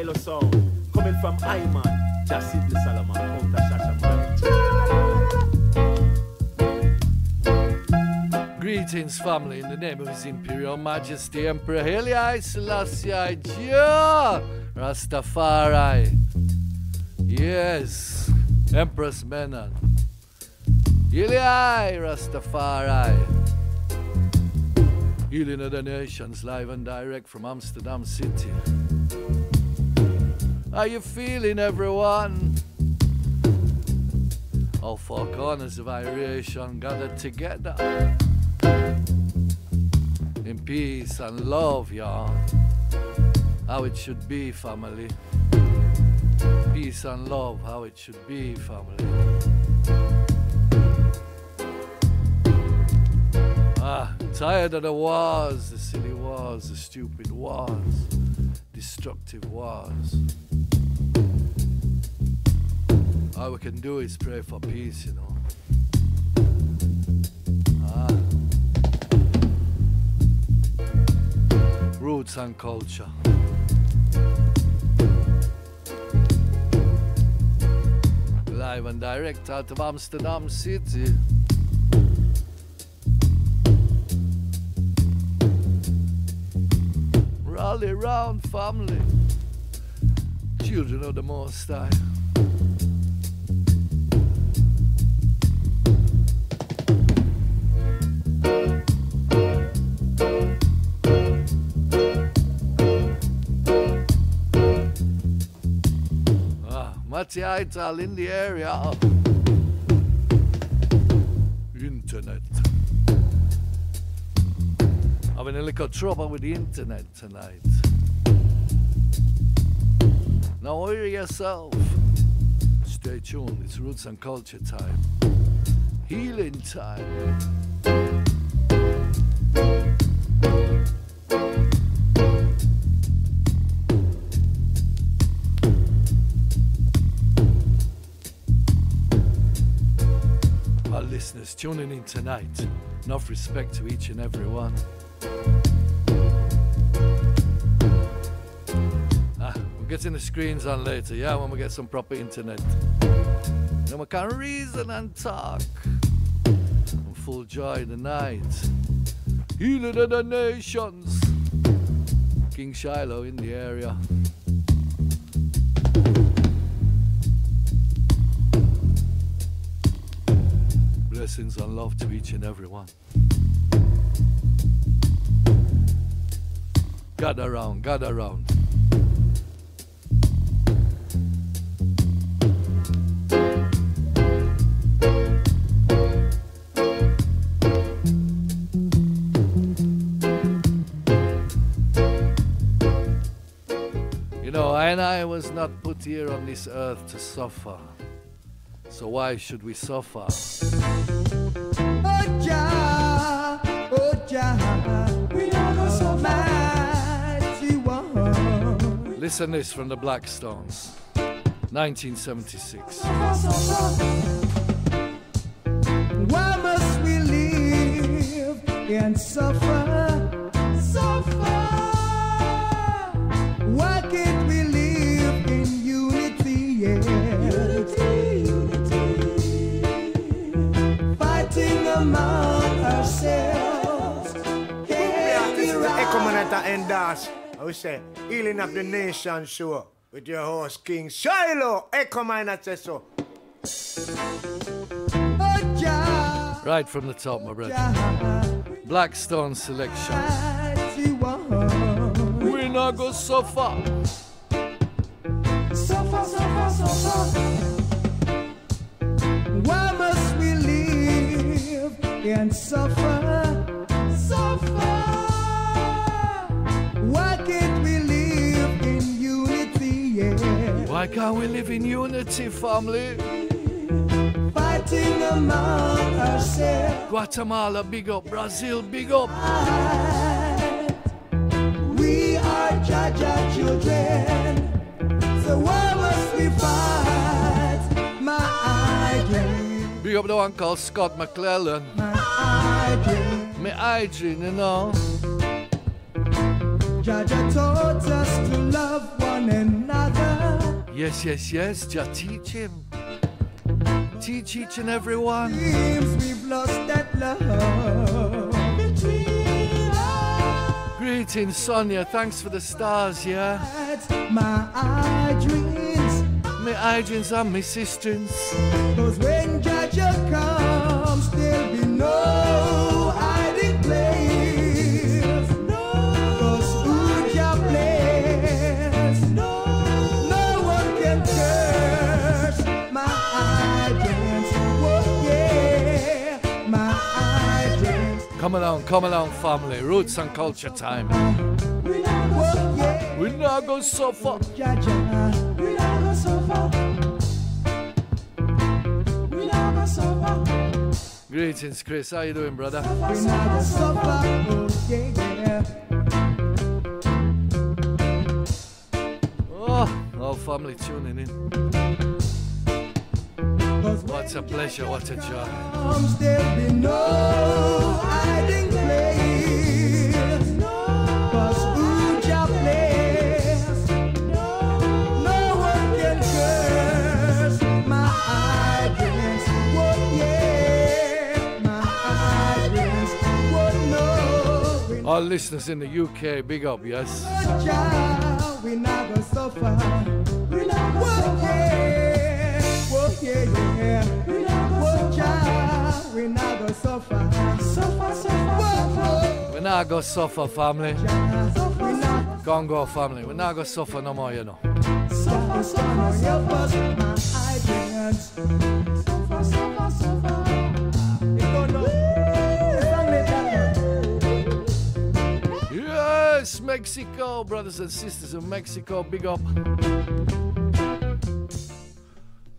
Shiloh sound, coming from Iman, of Greetings, family, in the name of His Imperial Majesty Emperor Haile Selassie Jah Rastafari. Yes, Empress Menon. Haile Rastafari. Healing of the nations live and direct from Amsterdam City. How you feeling, everyone? All four corners of Iration gathered together in peace and love, y'all. How it should be, family. Peace and love, how it should be, family. Ah, tired of the wars, the silly wars, the stupid wars, destructive wars. All we can do is pray for peace, you know. Ah. Roots and culture. Live and direct out of Amsterdam City. Rally round, family. Children of the Most High. Ah, Matty Ital in the area. of Internet. Having a little trouble with the internet tonight. Now worry yourself. Stay tuned. It's roots and culture time. Healing time. Tuning in tonight. Enough respect to each and every one. Ah, we're getting the screens on later, yeah, when we get some proper internet. Then we can reason and talk. And full joy the night. Healing of the nations. King Shiloh in the area. Blessings and love to each and every one. Gather round, gather round. You know, I and I was not put here on this earth to suffer. So why should we suffer? Oh Jah, oh Jah, we are the so mighty one. Listen this from the Blackstones, 1976. Why must we live and suffer? Echo Manata and Dash. I would say, Healing of the Nation show with your host, King Shiloh. Echo Manata so. Oh Jah, Right from the top, my brother. Blackstone selection. mighty one. We not go suffer. Suffer, suffer, suffer. Why must we live and suffer, suffer? Why can't we live in unity, family? Fighting among ourselves. Guatemala, big up. Brazil, big up. We are Jah Jah children. So why must we fight? My dream. Big up the one called Scott McClellan. My hydrant. Me hydrant, you know. Jah Jah taught us to love one another. Yes, yes, yes. Just teach him. Teach each and every one. Seems we've lost that love. Greetings, Sonia. Thanks for the stars, yeah. My hydrants. Me hydrants and me sisters. Cause when Jah Jah comes, Come along, come along, family. Roots and culture time. We not go. Jah Jah. We not go suffer. We not. Greetings, Chris. How you doing, brother? We not. Oh yeah, yeah. Oh, family tuning in. What a pleasure, what a joy. comes there'll be no hiding place. Cause who Jah bless, no one can curse my hydrants. Yeah, my hydrants. No, we All listeners in the UK, big up, yes. Not go suffer, family. Congo family. We're not go suffer no more, you know. suffer, suffer. Yes, Mexico, brothers and sisters of Mexico, big up.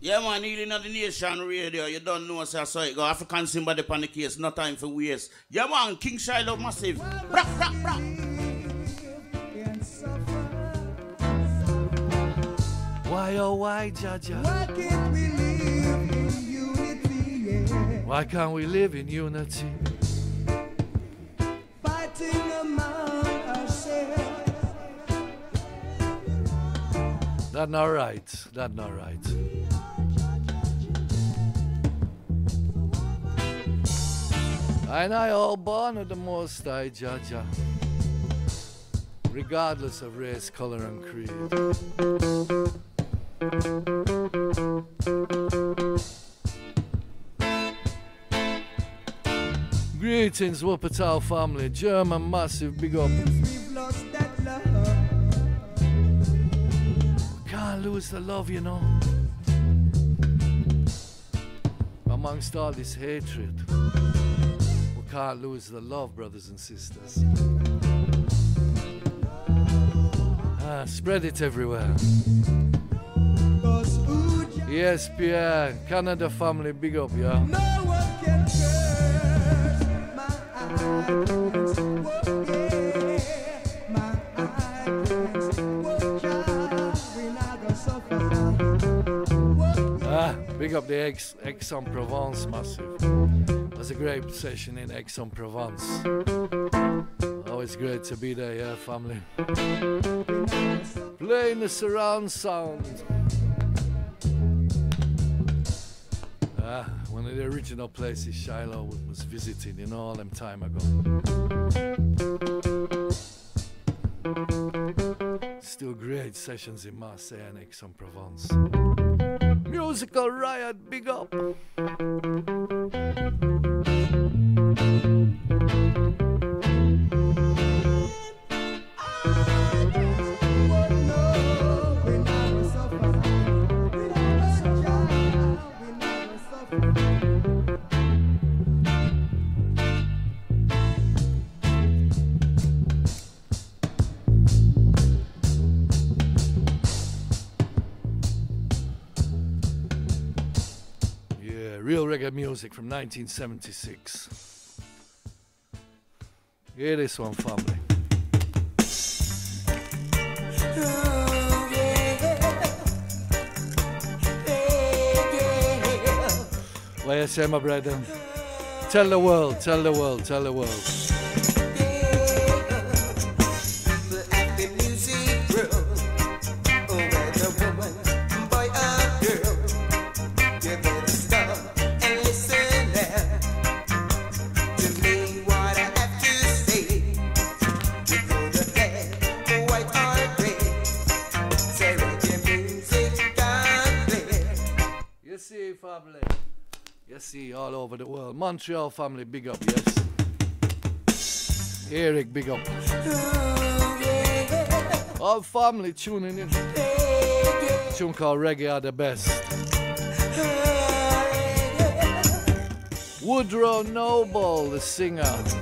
Yeah, man, healing of the nation radio. You don't know, sir. So it go African somebody on the case. No time for waste. Yeah, man, King Shiloh massive. Bra, bra, bra. Why, oh, why, Jah Jah? Why can't we live in unity? Yeah. Why can't we live in unity? Fighting among ourselves. That not right. That not right. And I all born of the Most High, Jah Jah. Regardless of race, color, and creed. Greetings, Wuppertal family. German massive, big up. Can't lose the love, you know. Amongst all this hatred, can't lose the love, brothers and sisters. Ah, spread it everywhere. Yes, Pierre, Canada family, big up, yeah. Ah, big up the Aix, Aix-en-Provence massive. Was a great session in Aix-en-Provence. Always great to be there, yeah, family. Playing the surround sound. Ah, one of the original places Shiloh was- visiting, you know, all them time ago. Still great sessions in Marseille and Aix-en-Provence. Musical riot, big up. Music from 1976. Hear this one, family. You say, my brethren? Tell the world, tell the world, tell the world. All over the world. Montreal family, big up, yes. Eric, big up. All family tuning in. Tune called Reggae are the best. Woodrow Noble, the singer.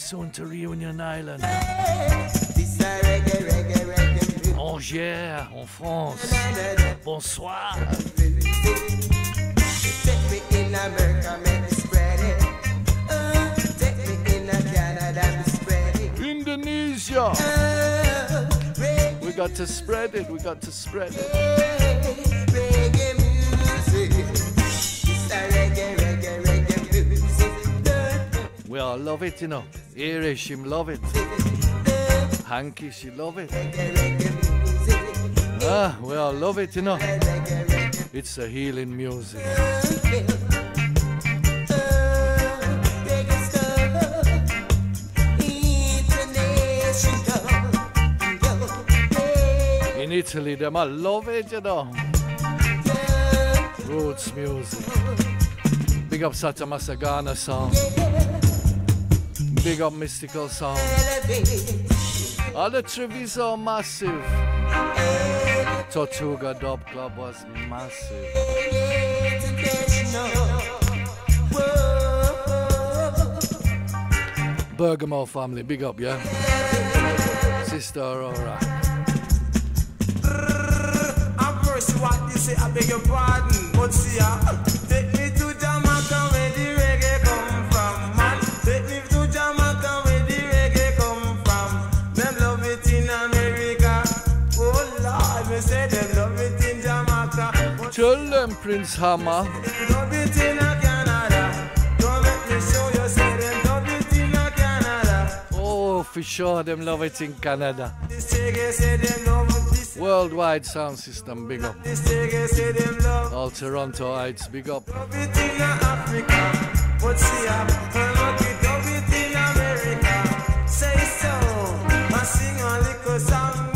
Soon to Reunion Island. Angers, en France. Bonsoir. Indonesia. We got to spread it, we got to spread it. We all love it, you know. Irish, him love it. Hanky, she love it. Ah, we all love it, you know. It's a healing music. In Italy, them I love it, you know. Roots music. Big up Satta Massagana song. Big up Mystical Sound. All the Treviso massive. Tortuga Dub Club was massive. Bergamo family, big up, yeah? Sister Aurora. I beg your pardon, but see ya. Them, Prince. Oh, for sure, them love it in Canada. Worldwide sound system, big up. All Torontoites, big up. Say so. I sing a little song,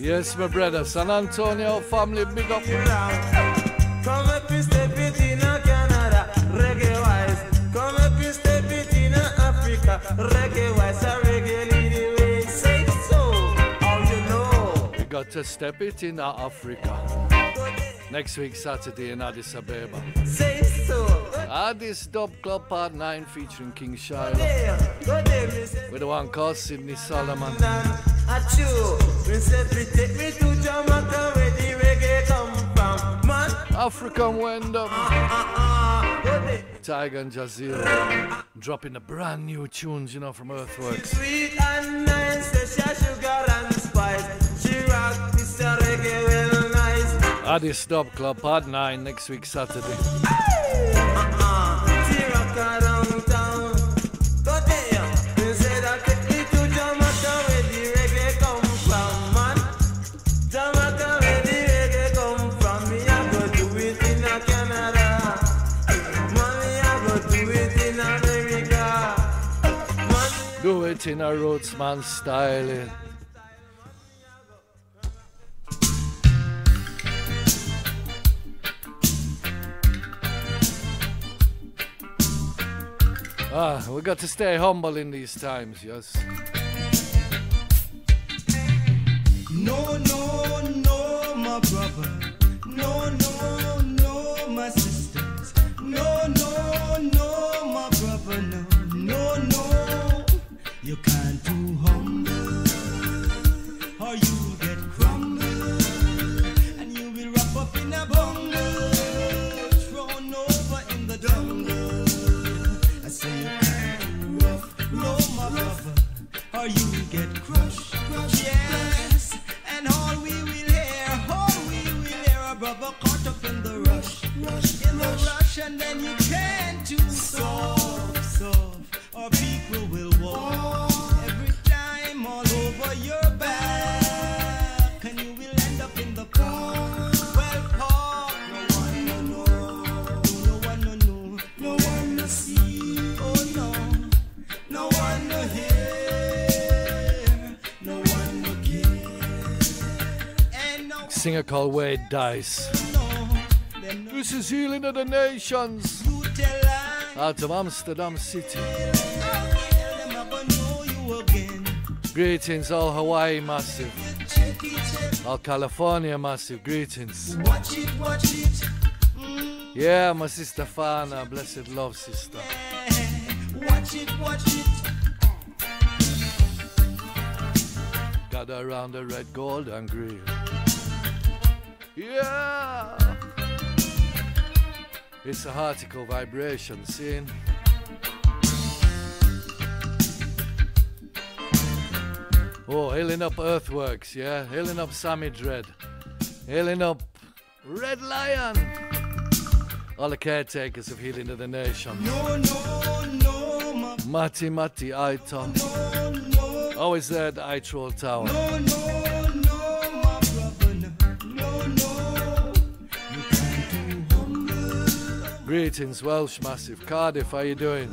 Yes, my brother. San Antonio family, big up. Come and step it in Canada, reggae wise. Come and step it in Africa, reggae wise. reggae the way. Say so, how you know? We got to step it in Africa. Next week, Saturday in Addis Ababa. Say so. Addis Dub Club Part 9 featuring King Shiloh. With the one called Sydney Solomon. African Wyndham. Tiger and Jazira dropping the brand new tunes, you know, from Earthworks. Sweet and nice, sugar and spice. She rock Mr. Reggae well nice. Addis Dub Club, Part 9, next week Saturday. It in a rootsman style. Ah, we got to stay humble in these times, yes. No, no, no, my brother. No, no, no, my sisters. No, no, no, my brother. No, no, no. You can't do humble, or you'll get crumbled, and you will wrap up in a bungle, thrown over in the. I say you can't rough, no, or you'll get crushed. Yes, and all we will hear, all we will hear, a caught up in the rush, in the rush, and then you Singer called Wade Dice. This is Healing of the Nations out of Amsterdam City. Greetings, all Hawaii massive, all California massive. Greetings. Yeah, my sister Fana, blessed love sister. Watch it, watch it. Gather around the red, gold, and green. Yeah! It's a article vibration, seeing? Oh, hailing up Earthworks, yeah? Hailing up Sammy Dread. Hailing up Red Lion. All the caretakers of Healing of the Nation. No, no, no, my Mati Mati Aito. no, no, Always there at the Tower. no, no, Greetings, Welsh Massive. Cardiff, how you doing?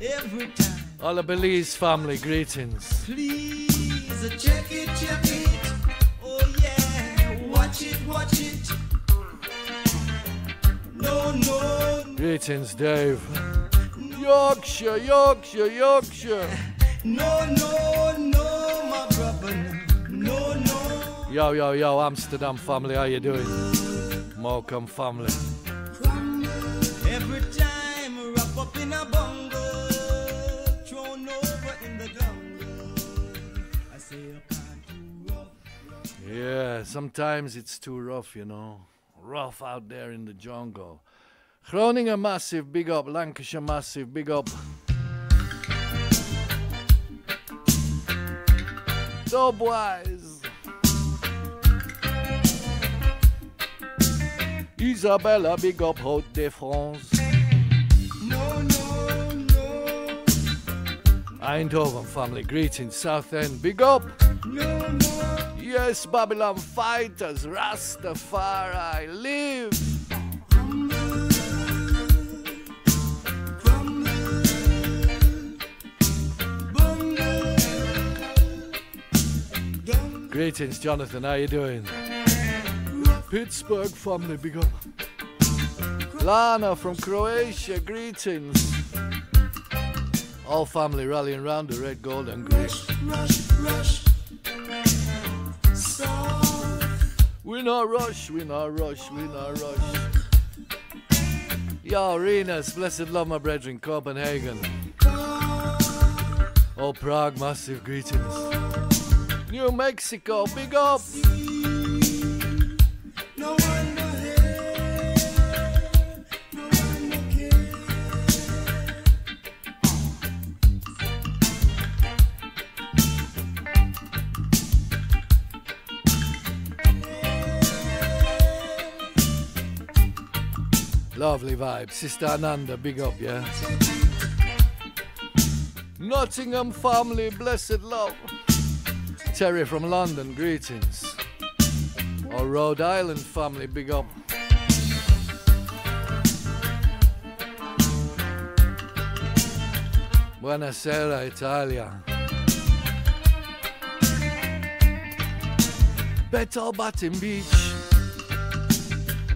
every time. All the Belize family, greetings. Please uh, check it, check it. Oh yeah, watch it, watch it. No, no, Greetings, Dave. Yorkshire, Yorkshire, Yorkshire. no, no, no, my brother, no, no. Yo, yo, yo, Amsterdam family, how you doing? Morecambe family. Every time wrap up in a bungle, Yeah, sometimes it's too rough, you know. Rough out there in the jungle. Groningen Massive, big up. Lancashire Massive, big up. Dubwise. Isabella, big up, Hauts-de-France. No, no, no. Eindhoven family greetings, Southend, big up. No, no. Yes, Babylon fighters, Rastafari, live. Greetings, Jonathan. How you doing? Pittsburgh family, big up. Lana from Croatia, greetings. All family rallying round the red, gold, and green. We not rush, we not rush, we not rush. Yo, Renus, blessed love, my brethren, Copenhagen. Oh, Prague, massive greetings. New Mexico, big up. Lovely vibe. Sister Ananda, big up, yeah? Nottingham family, blessed love. Terry from London, greetings. Our Rhode Island family, big up. Buonasera, Italia. Beto Baton Beach.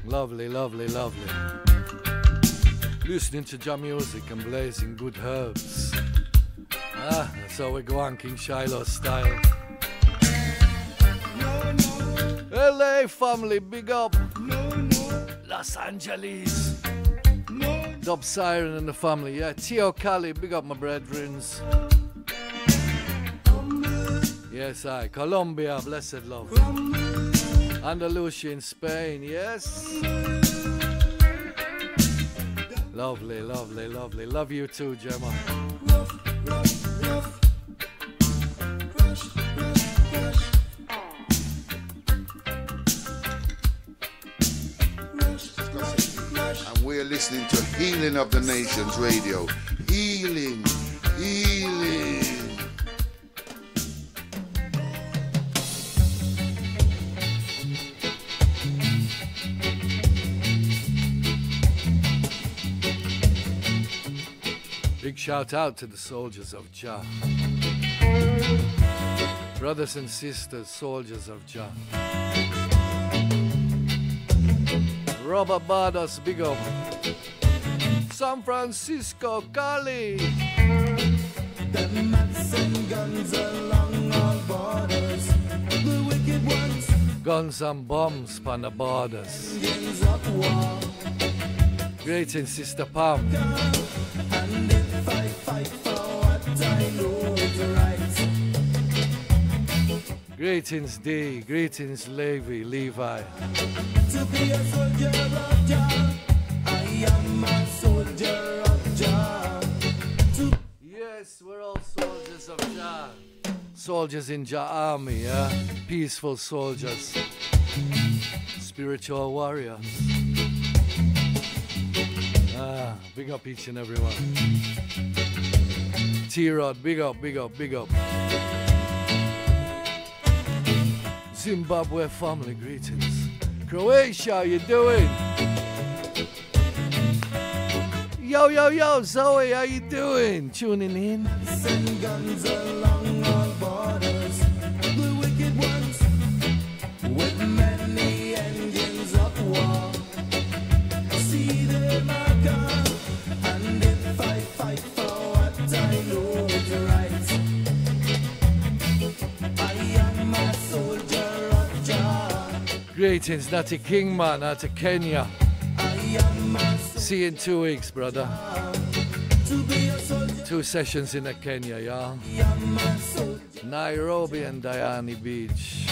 Lovely, lovely, lovely. Listening to jam music and blazing good herbs. Ah, that's how we go on, King Shiloh style. LA family, big up. Los Angeles. Dub Siren and the family, yeah. Tio Cali, big up my brethrens. Yes, I. Colombia, blessed love. Andalusia in Spain, yes. Lovely, lovely, lovely. Love you too, Gemma. And we're listening to Healing of the Nations Radio. Healing. Shout out to the soldiers of Jah. Brothers and sisters, soldiers of Jah. Robert Bardos, big up. San Francisco, Cali. Mats and guns along all borders. The wicked ones Guns and bombs on the borders. up Sister Pam. Greetings, D. Greetings, Levi. Levi. to be a soldier of Jah, I am a soldier of Jah. Yes, we're all soldiers of Jah. Soldiers in Jah army, yeah? Peaceful soldiers. Spiritual warriors. Ah, big up each and every one. T-Rod, big up, big up, big up. Zimbabwe family greetings. Croatia, how you doing? Yo, yo, yo, Zoe, how you doing? Tuning in? Greetings, Natty Kingman out of Kenya. See you in two weeks, brother. to. Two sessions in Kenya, yeah? Nairobi and Diani Beach.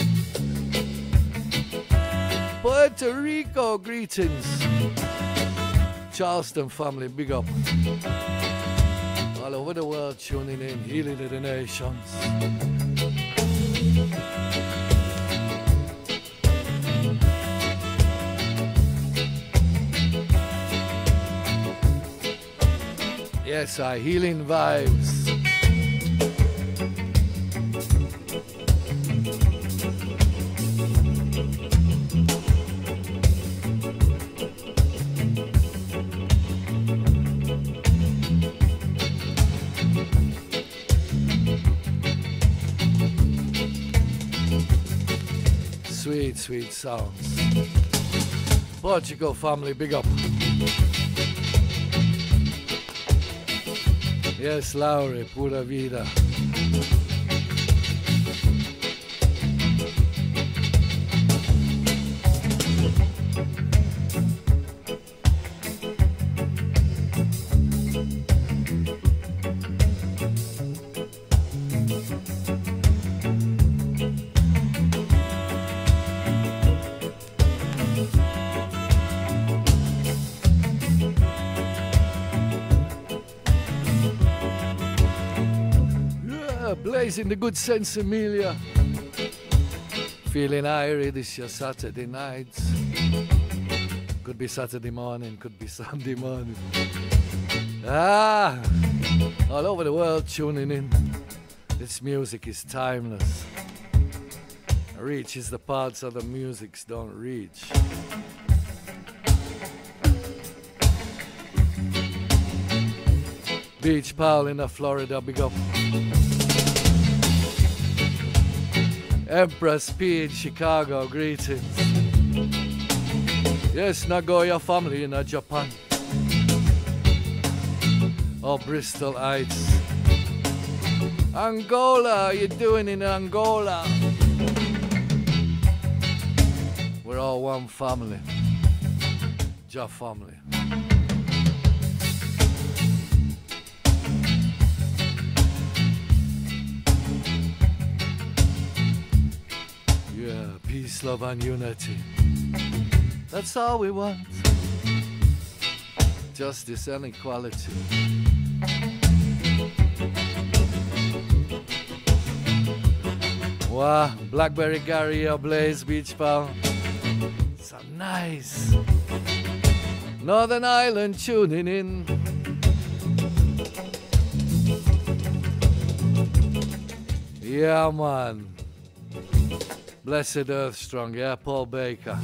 Puerto Rico, greetings. Charleston family, big up. All over the world tuning in, healing the nations. Yes, I healing vibes. Sweet, sweet sounds. Portugal family, big up. Yes, Laure, pura vida. Yeah, blazing the good sense, Amelia. Feeling irie this your Saturday night. Could be Saturday morning, could be Sunday morning. Ah, all over the world tuning in. This music is timeless. Reaches the parts other musics don't reach. Beach Pal in the Florida, big up. Empress P in Chicago, greetings. Yes, Nagoya family in uh, Japan. Oh, Bristol Heights. Angola, you doing in Angola? We're all one family. Ja family. Peace, love, and unity. That's all we want. Justice and equality. Wow, Blackberry Gary, Blaze Beach Pal. So nice. Northern Ireland tuning in. Yeah, man. Blessed Earth Strong, yeah, Paul Baker.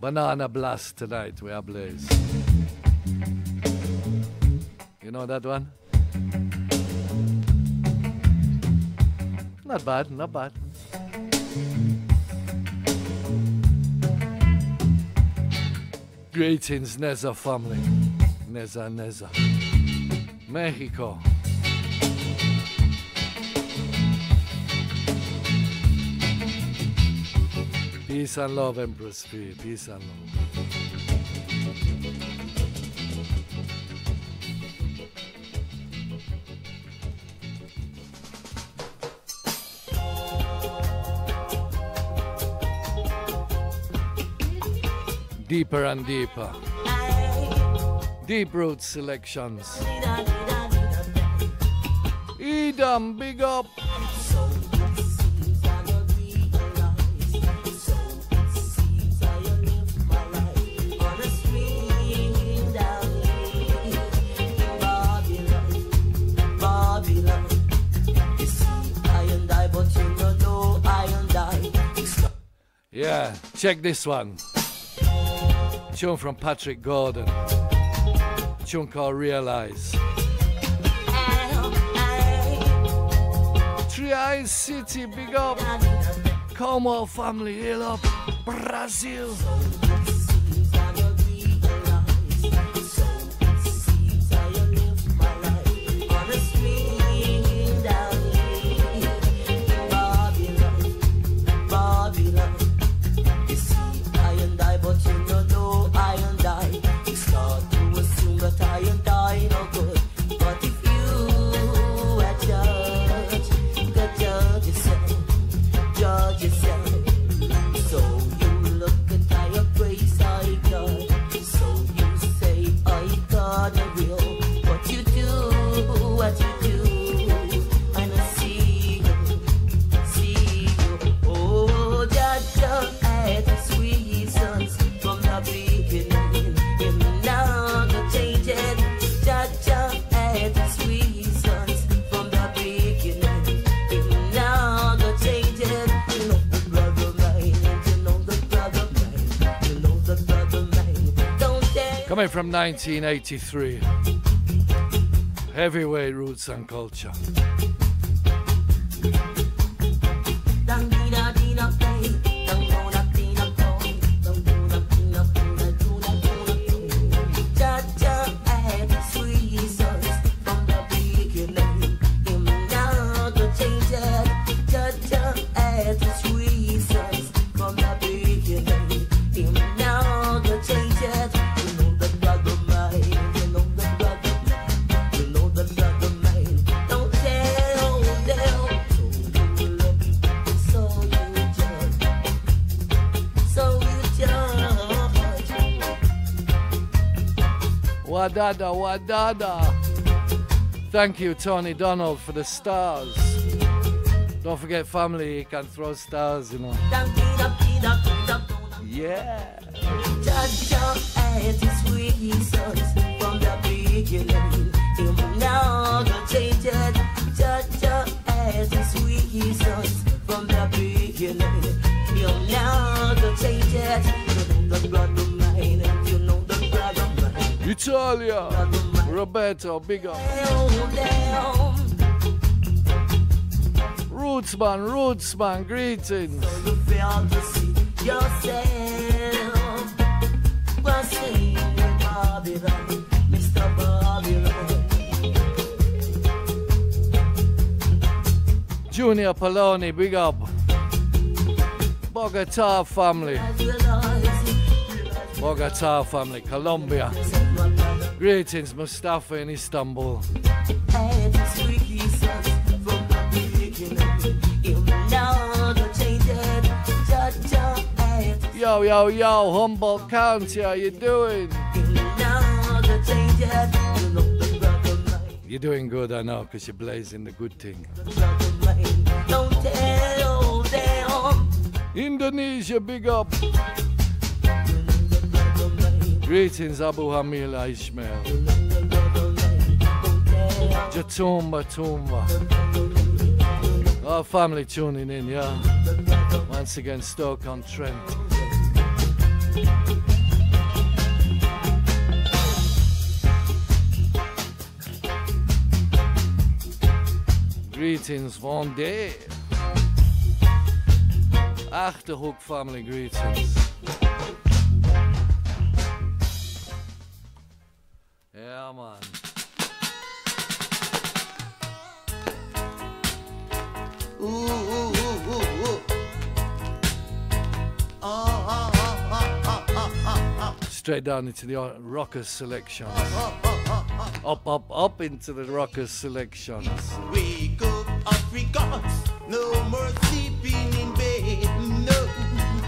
Banana Blast tonight, we are blaze. You know that one? Not bad, not bad. Greetings, Neza family. Neza, Neza. Mexico. Peace and love, Empress P. Peace and love. Deeper and deeper. Deep root selections. Edam, big up. Yeah, check this one. Tune from Patrick Gordon. Tune called Realize. Three Eyes City, big up. Como family, hail up. Brazil. From 1983. Heavyweight Roots and Culture. Wadada, wadada. Thank you, Tony Donald, for the stars. Don't forget, family, you can throw stars, you know. Yeah. Judge and his reasons from the beginning. Now the change it. Judge and his reasons from the beginning. Him now the Italia. Roberto, big up. Rootsman, Rootsman, greetings. Junior Poloni, big up. Bogota family. Bogota family, Colombia. Greetings, Mustafa in Istanbul. Yo, yo, yo, Humboldt County, how you doing? You're doing good, I know, because you're blazing the good thing. Indonesia, big up. Greetings, Abu Hamila Ishmael. Jatumba Tumba. Our family tuning in, yeah. Once again, Stoke on Trent. Greetings, day. Achterhoek family greetings. Straight down into the uh, rockers selections. Up, up, up into the rockers selections. Wake up, Africans. No more sleeping in bed. No.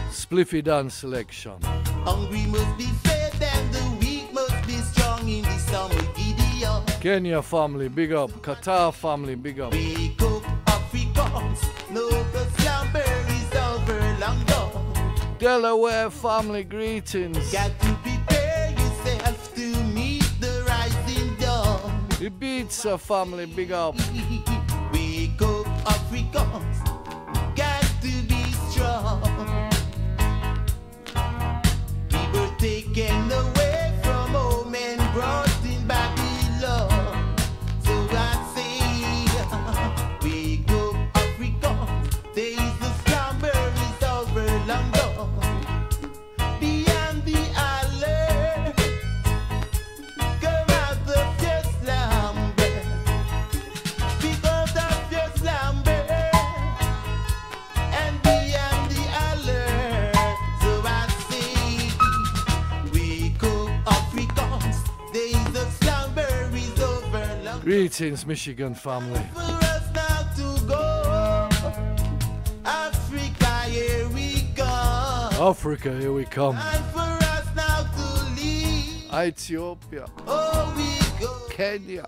Spliffy dance selection. Hungry must be fed and the weak must be strong in this summer Gideon. Kenya family, big up. Qatar family, big up. Wake up, Africans. No, the slumber is over long gone. Delaware family, greetings. Got Ibiza family, big up. Wake up, Africans. Got to be strong. We were taken away Greetings, Michigan family. for us now to go. Africa, here we come. Africa, here we come. And for us now to leave. Ethiopia, Oh, we go. Kenya.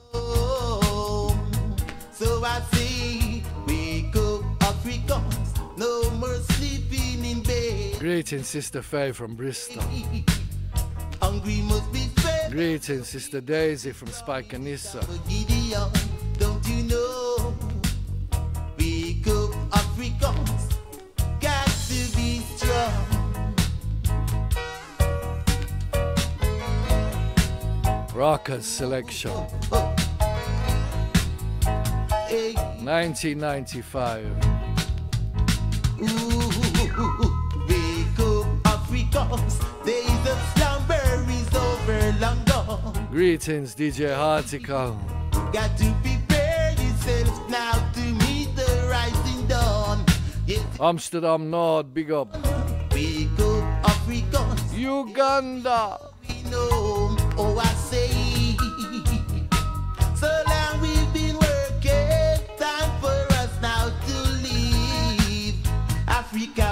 So I say, wake up, Africans. No more sleeping in bed. Greetings, Sister Faye from Bristol. Hungry must be. Greetings, Sister Daisy from Spike and Gideon, don't you know? Wake up, Africans. Got to be strong. Rockers selection. 1995. Ooh, up, Africans. Greetings, DJ Harticle. Got to prepare now to meet the rising dawn. Yes, Amsterdam North, big up. wake up, Africans. Uganda. We know, oh, I say. So long we've been working, time for us now to leave. Africa,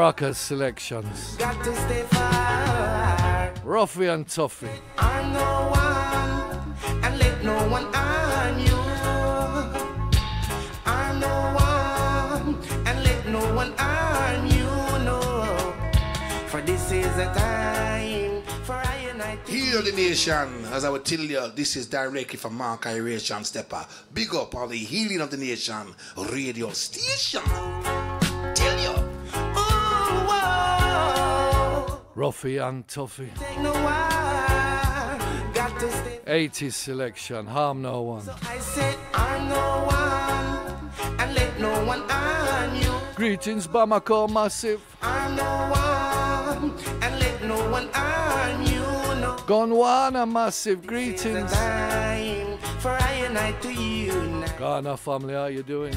no one. Rockers selections. Got to stay far. Ruffy and Tuffy. I'm no one, and let no one on you. I'm no one, and let no one on you. No, for this is a time for I and I to Heal the nation, as I would tell you, this is directly from Mark Iration Steppas. Big up on the Healing of the Nation radio station. Ruffy and Tuffy. Take no one, got to stay. 80s selection. Harm no one. I said I'm no one, and let no one on you. Greetings, Bamako Massive. I'm no one, and let no one on you. No. Gonwana Massive. Greetings. for I and I to unite. Ghana family, how you doing?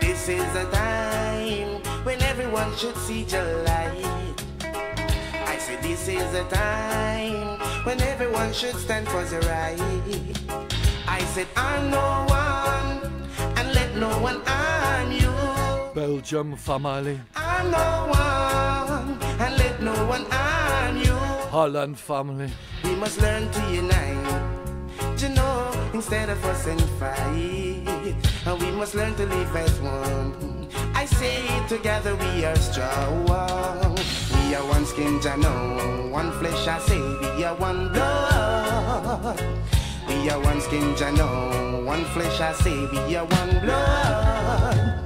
This is a time when everyone should see your light. This is a time when everyone should stand for the right. I said I'm no one, and let no one on you. Belgium family. I'm no one, and let no one on you. Holland family. We must learn to unite, you know, instead of us and fight. And we must learn to live as one. I say together we are strong. We are one skin, you know, one flesh. I say we are one blood. We are one skin, you know, one flesh. I say we are one blood.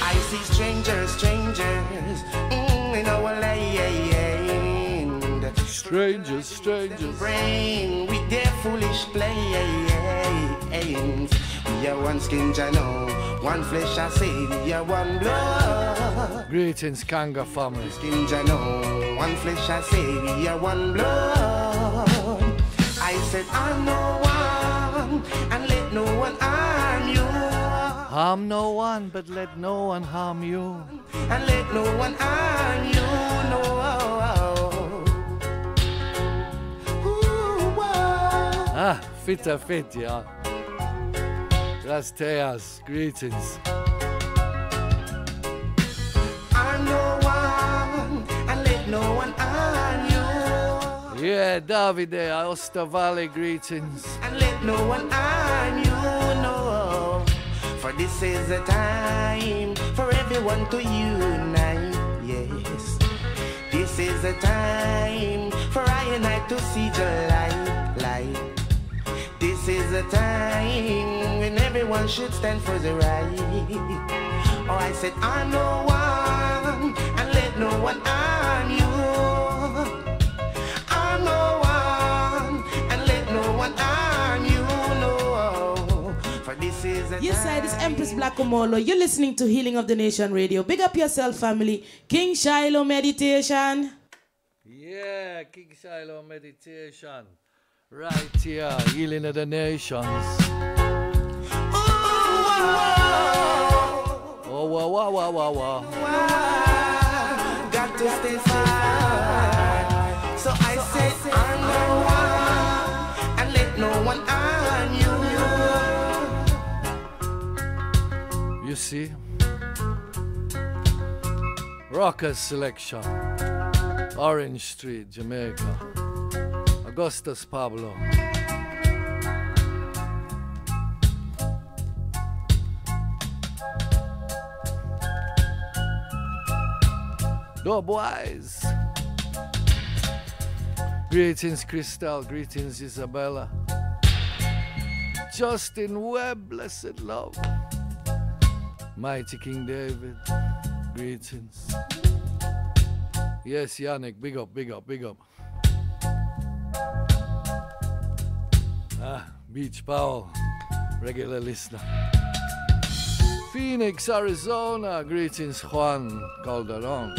I see strangers, strangers mm, in our land. Strangers, strangers. Brain with their foolish plans. We are one skin, I know, one flesh. I say we are one blood. Greetings, Kanga family. Skin, I know, one flesh. I say we are one blood. I said I'm no one, and let no one harm you. Harm no one, but let no one harm you. and let no one on you know. Ooh, whoa. Ah, fit, yeah. Rasteas, greetings. I'm no one, and let no one on you, Yeah, Davide, Aosta Valley, greetings. and let no one on you know. For this is a time for everyone to unite. Yes, this is a time for I and I to see the light. This is a time when everyone should stand for the right. Oh, I said, I'm no one, and let no one on you. I'm no one, and let no one on you. No, for this is a Yes, sir, this Empress Black Omolo. You're listening to Healing of the Nation Radio. Big up yourself, family. King Shiloh Meditation. Yeah, King Shiloh meditation. Right here, healing of the nations. Oh, wow, wow, wow, wow, wow. got to stay far. So I say, I'm no one, and let no one on you. You see? Rockers selection. Orange Street, Jamaica. Augustus Pablo. Dubwise. Greetings, Crystal. Greetings, Isabella. Justin Webb, blessed love. Mighty King David, greetings. Yes, Yannick, big up, big up, big up. Ah, Beach Powell, regular listener. Phoenix, Arizona, greetings, Juan Calderon.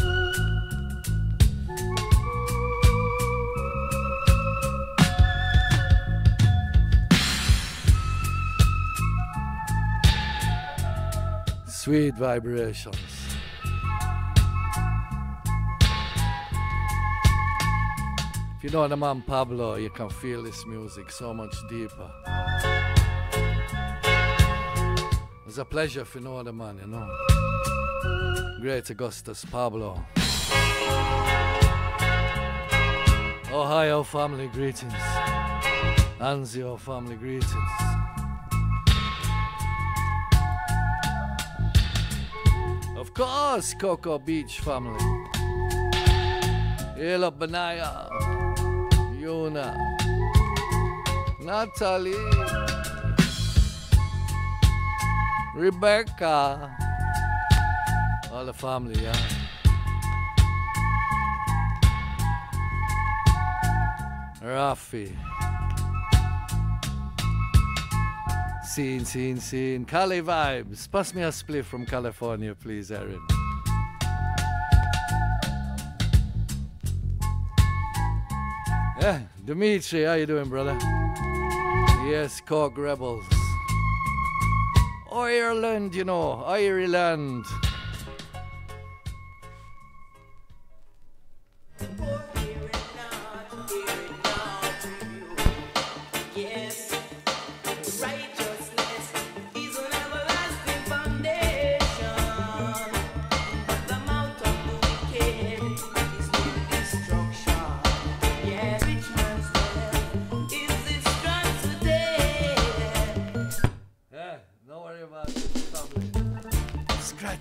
Sweet vibrations. If you know the man Pablo, you can feel this music so much deeper. It's a pleasure if you know the man, you know. Great Augustus Pablo. Ohio family greetings. Anzio family greetings. Of course, Cocoa Beach family. Ella Benaya, Yuna, Natalie, Rebecca, all the family, yeah. Rafi. Scene, scene, scene. Cali vibes. Pass me a spliff from California, please, Erin. Yeah, Dimitri, how you doing, brother? Yes, Cork Rebels. Ireland, you know, Ireland.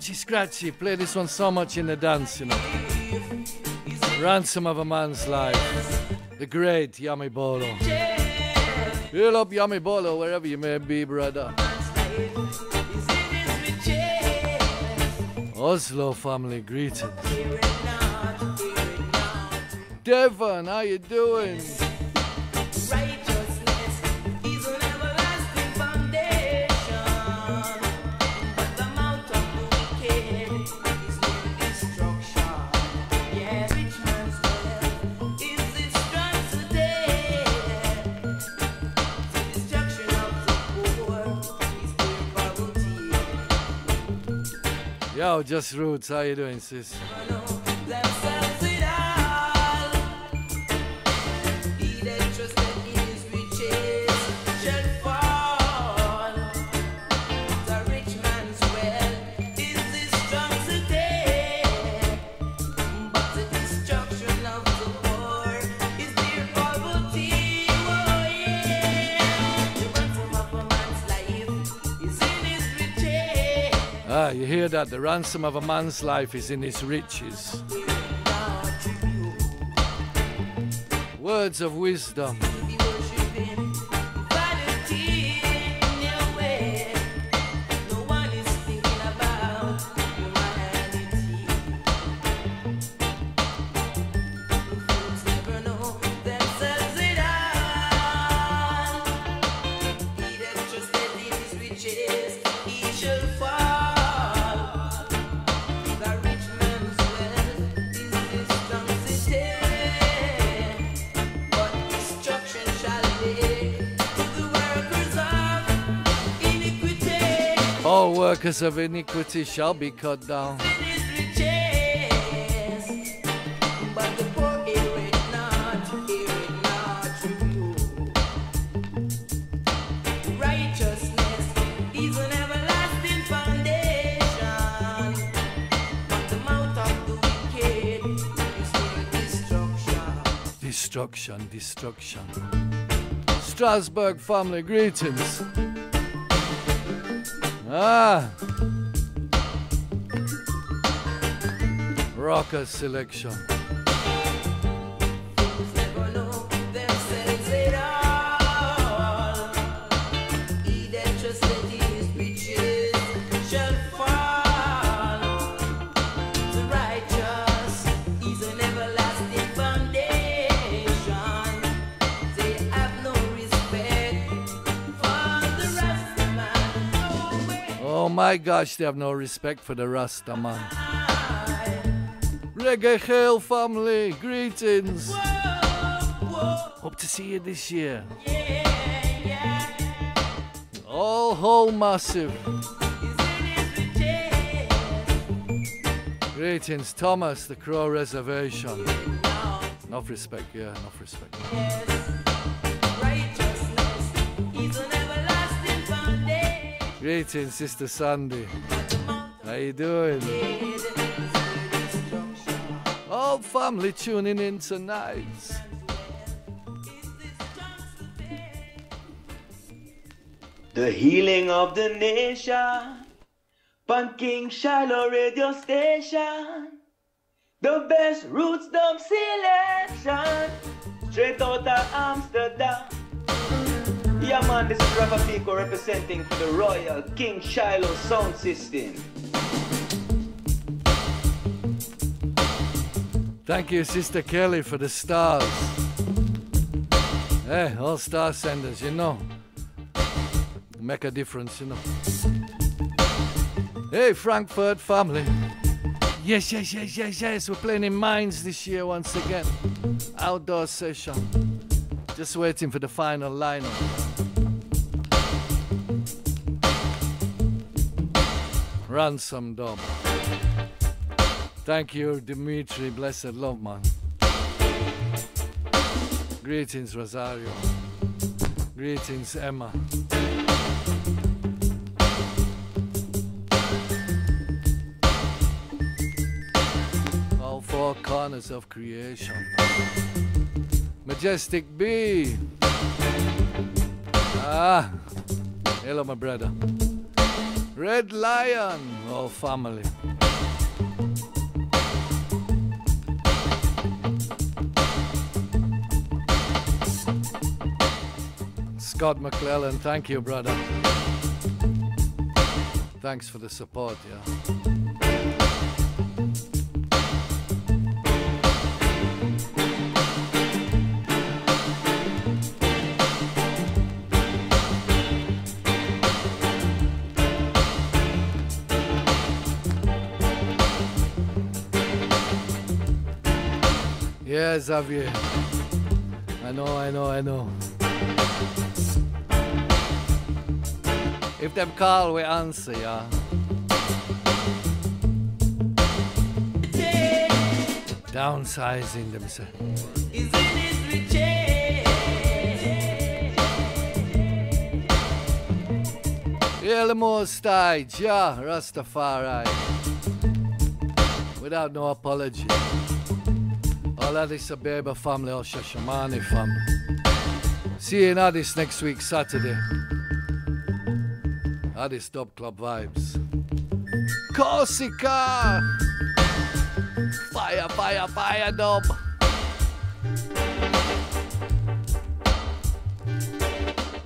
Scratchy, scratchy. Play this one so much in the dance, you know. Ransom of a man's life. The great Yami Bolo. Heal up Yami Bolo wherever you may be, brother. Oslo family greetings. Devon, how you doing? Just roots, how you doing, sis? That? The ransom of a man's life is in his riches. Words of wisdom. The mouth of the wicked is near destruction. Destruction, destruction. Strasbourg family greetings. Ah. Rocker selection. My gosh, they have no respect for the Rasta man. Reggae Hail family, greetings. Hope to see you this year. All whole massive. Greetings, Thomas, the Crow Reservation. Enough respect, yeah, enough respect. Greetings, Sister Sandy. How you doing? All family tuning in tonight. The healing of the nation. Pan King Shiloh radio station. The best roots dub selection. Straight out of Amsterdam. Yeah man, this is Rafa Pico representing for the Royal King Shiloh sound system. Thank you, Sister Kelly, for the stars. Hey, all star senders, you know. Make a difference, you know. Hey, Frankfurt family. Yes, yes, yes, yes, yes. We're playing in Mainz this year once again. Outdoor session. Just waiting for the final lineup. Ransom Dub. Thank you, Dimitri. Blessed love, man. Greetings, Rosario. Greetings, Emma. All four corners of creation. Majestic B. Ah, hello, my brother. Red Lion, all family. Scott McClellan, thank you, brother. Thanks for the support, yeah. Yeah, Xavier. I know, I know, I know. If them call, we answer, yeah. Downsizing themselves. Yeah, the most stage, yeah, Rastafari. Without no apology. All Addis Ababa family, all Shashamane family. See you in Addis next week, Saturday. Addis Dub Club vibes. Corsica! Fire, fire, fire, dub!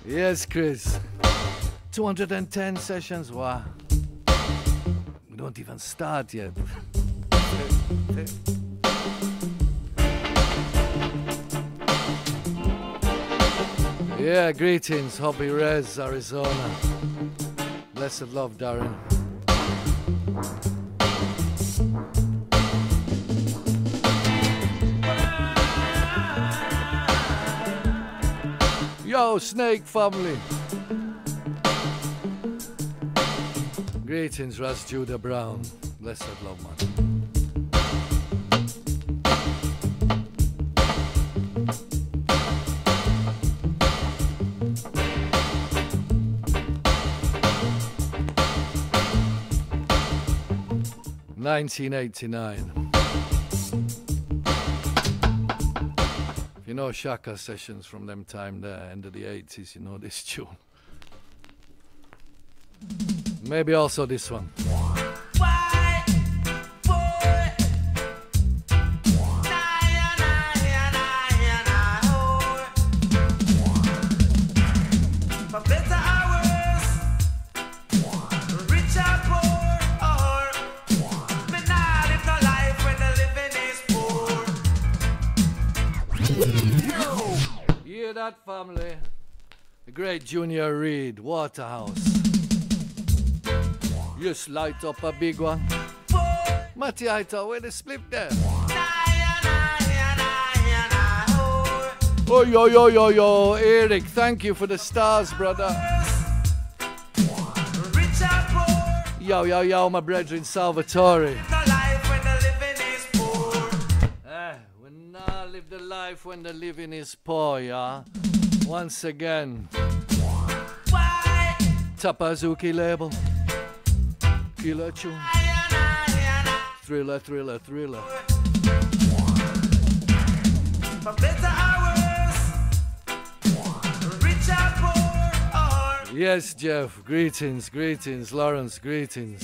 Yes, Chris. 210 sessions, wow. We don't even start yet. Yeah, greetings, Hopi Res, Arizona. Blessed love, Darren. Yo, Snake family. Greetings, Ras Judah Brown. Blessed love, man. Nineteen eighty nine. If you know Shaka sessions from them time there, end of the eighties, you know this tune. Maybe also this one. That, family? The great Junior Reid, Waterhouse. Just light up a big one. Matty Aita, where the split there? Oh, yo, yo, yo, yo, Eric, thank you for the stars, brother. Yo, yo, yo, my brethren, Salvatore. The life when the living is poor, yeah? Once again. Tapper Zukie label. Killer tune. Thriller, thriller, thriller. For better hours, rich or poor, or Yes, Jeff. Greetings, greetings. Lawrence, greetings.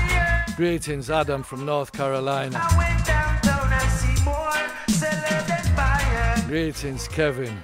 Greetings, Adam from North Carolina. Downtown, Greetings, Kevin.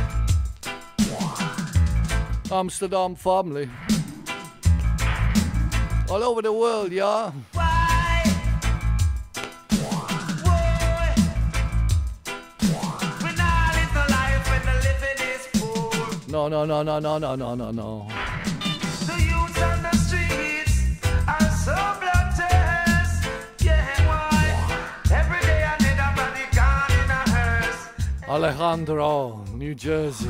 Amsterdam family. All over the world, yeah. Why? Why? We now live the life when the living is poor. No, no, no, no, no, no, no, no, no. The youths on the streets are so bloodthirst. Yeah, why? Every day another body gone in a hearse. Alejandro, New Jersey.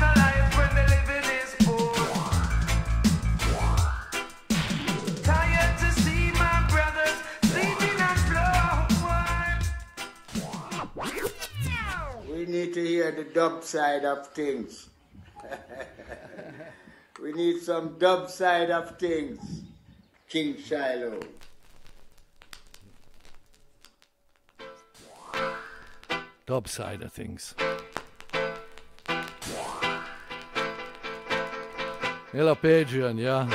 dub side of things. we need some dub side of things. King Shiloh. Top side of things. Hello, Adrian, yeah?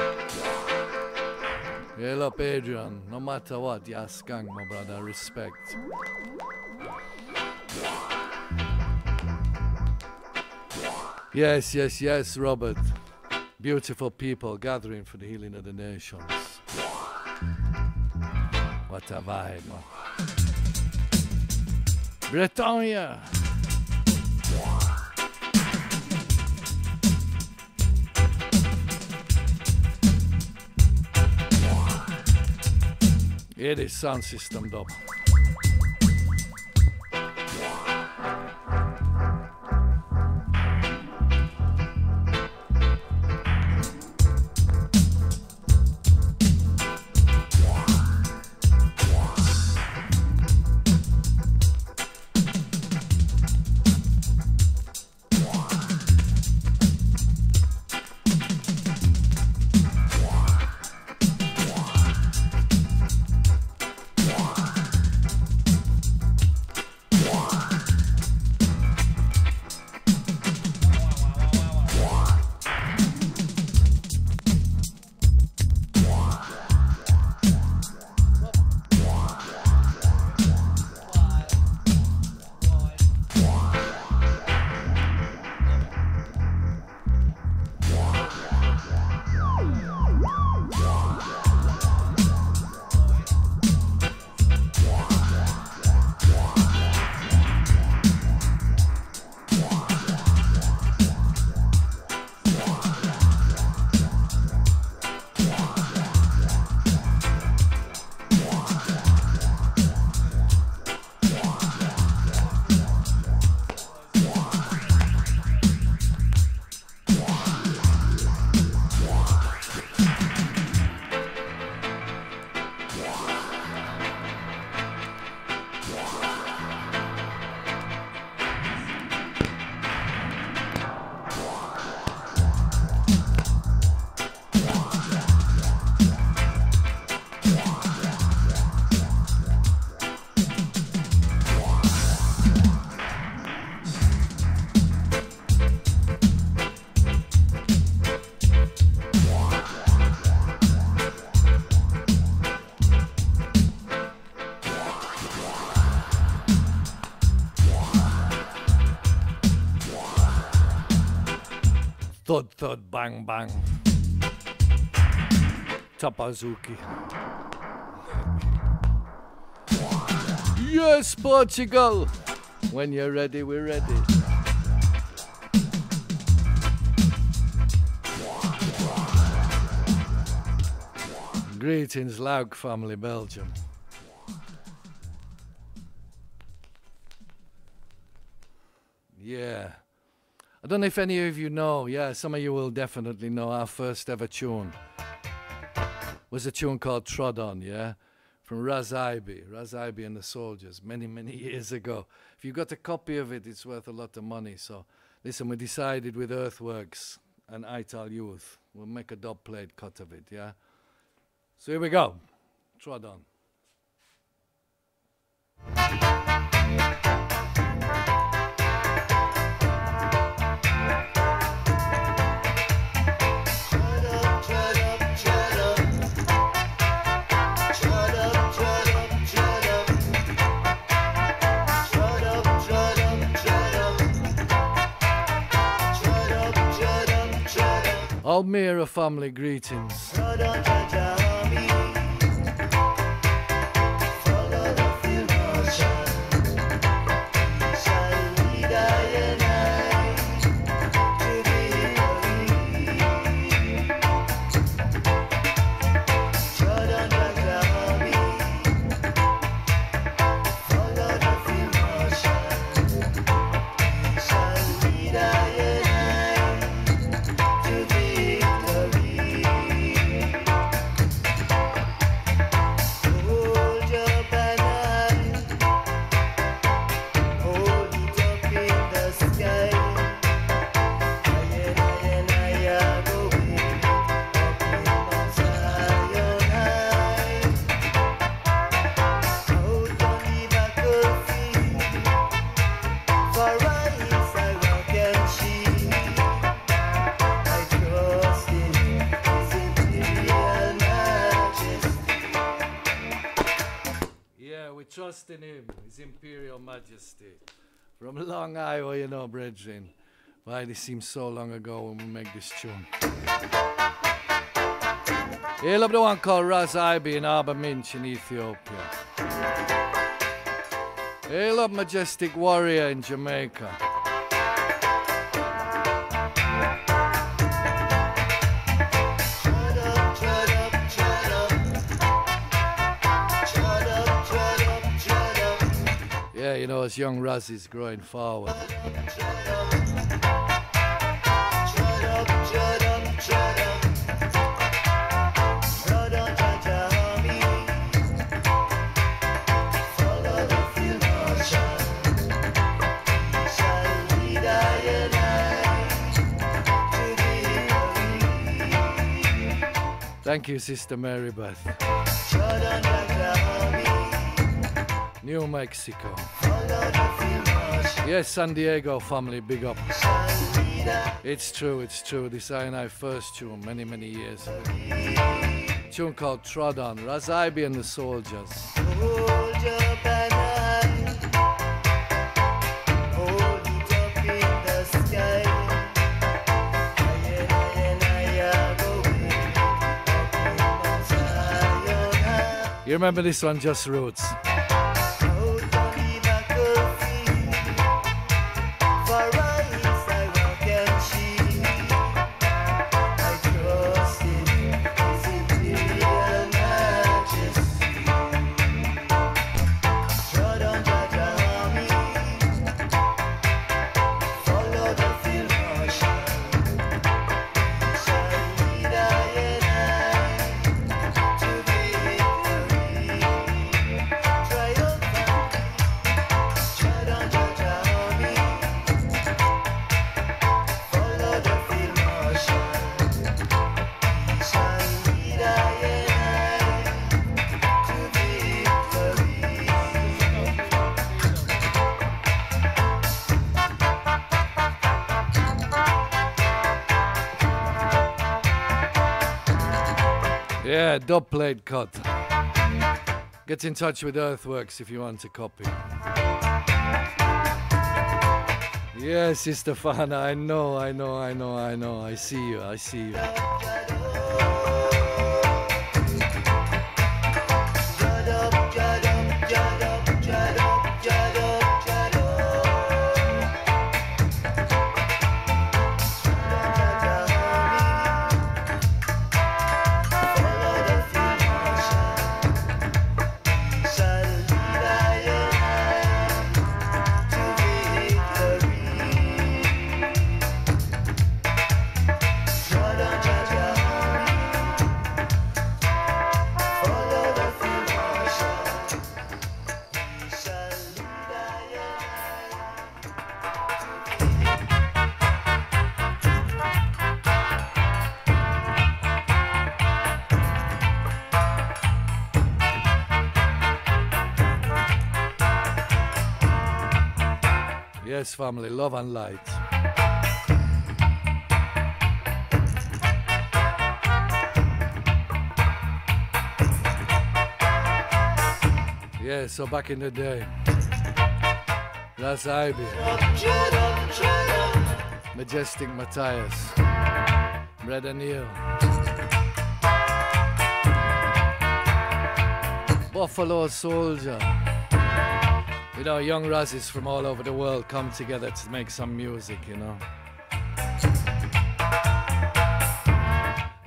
Hello, Adrian. No matter what, yeah, skunk, my brother, respect. Yes, yes, yes, Robert. Beautiful people gathering for the healing of the nations. What a vibe. Bretagne! It is sound system dub. Bang, bang. Tapper Zukie. Yes, Portugal. When you're ready, we're ready. Greetings, Laug family, Belgium. Don't know if any of you know. Yeah, some of you will definitely know our first ever tune was a tune called Trod On, yeah? From Raz Ibe, Raz and the Soldiers, many, many years ago. If you've got a copy of it, it's worth a lot of money. So, listen, we decided with Earthworks and Ital Youth, we'll make a dub plate cut of it, yeah? So here we go. Trod On. Almira family greetings. Majesty. From Long Iowa, you know, brethren. Why, this seems so long ago when we make this tune. Hail love the one called Ras Ibe in Arba Minch in Ethiopia. Hail love Majestic Warrior in Jamaica. You know, as young Raz is growing forward. Thank you, Sister Mary Beth. New Mexico. Yes, San Diego family, big up. It's true, it's true. This I and I first tune many, many years. Tune called Trod On, Ras Ibe and the Soldiers. You remember this one, Just Roots? Yeah, dub plate cut. Get in touch with Earthworks if you want a copy. Yes, Sister Fana, I know, I know, I know, I know. I see you, I see you. Family, love and light. Yeah, so back in the day, that's Ivy, Majestic Matthias, Bredda Neil, Buffalo Soldier. Know, young Razzies from all over the world come together to make some music, you know.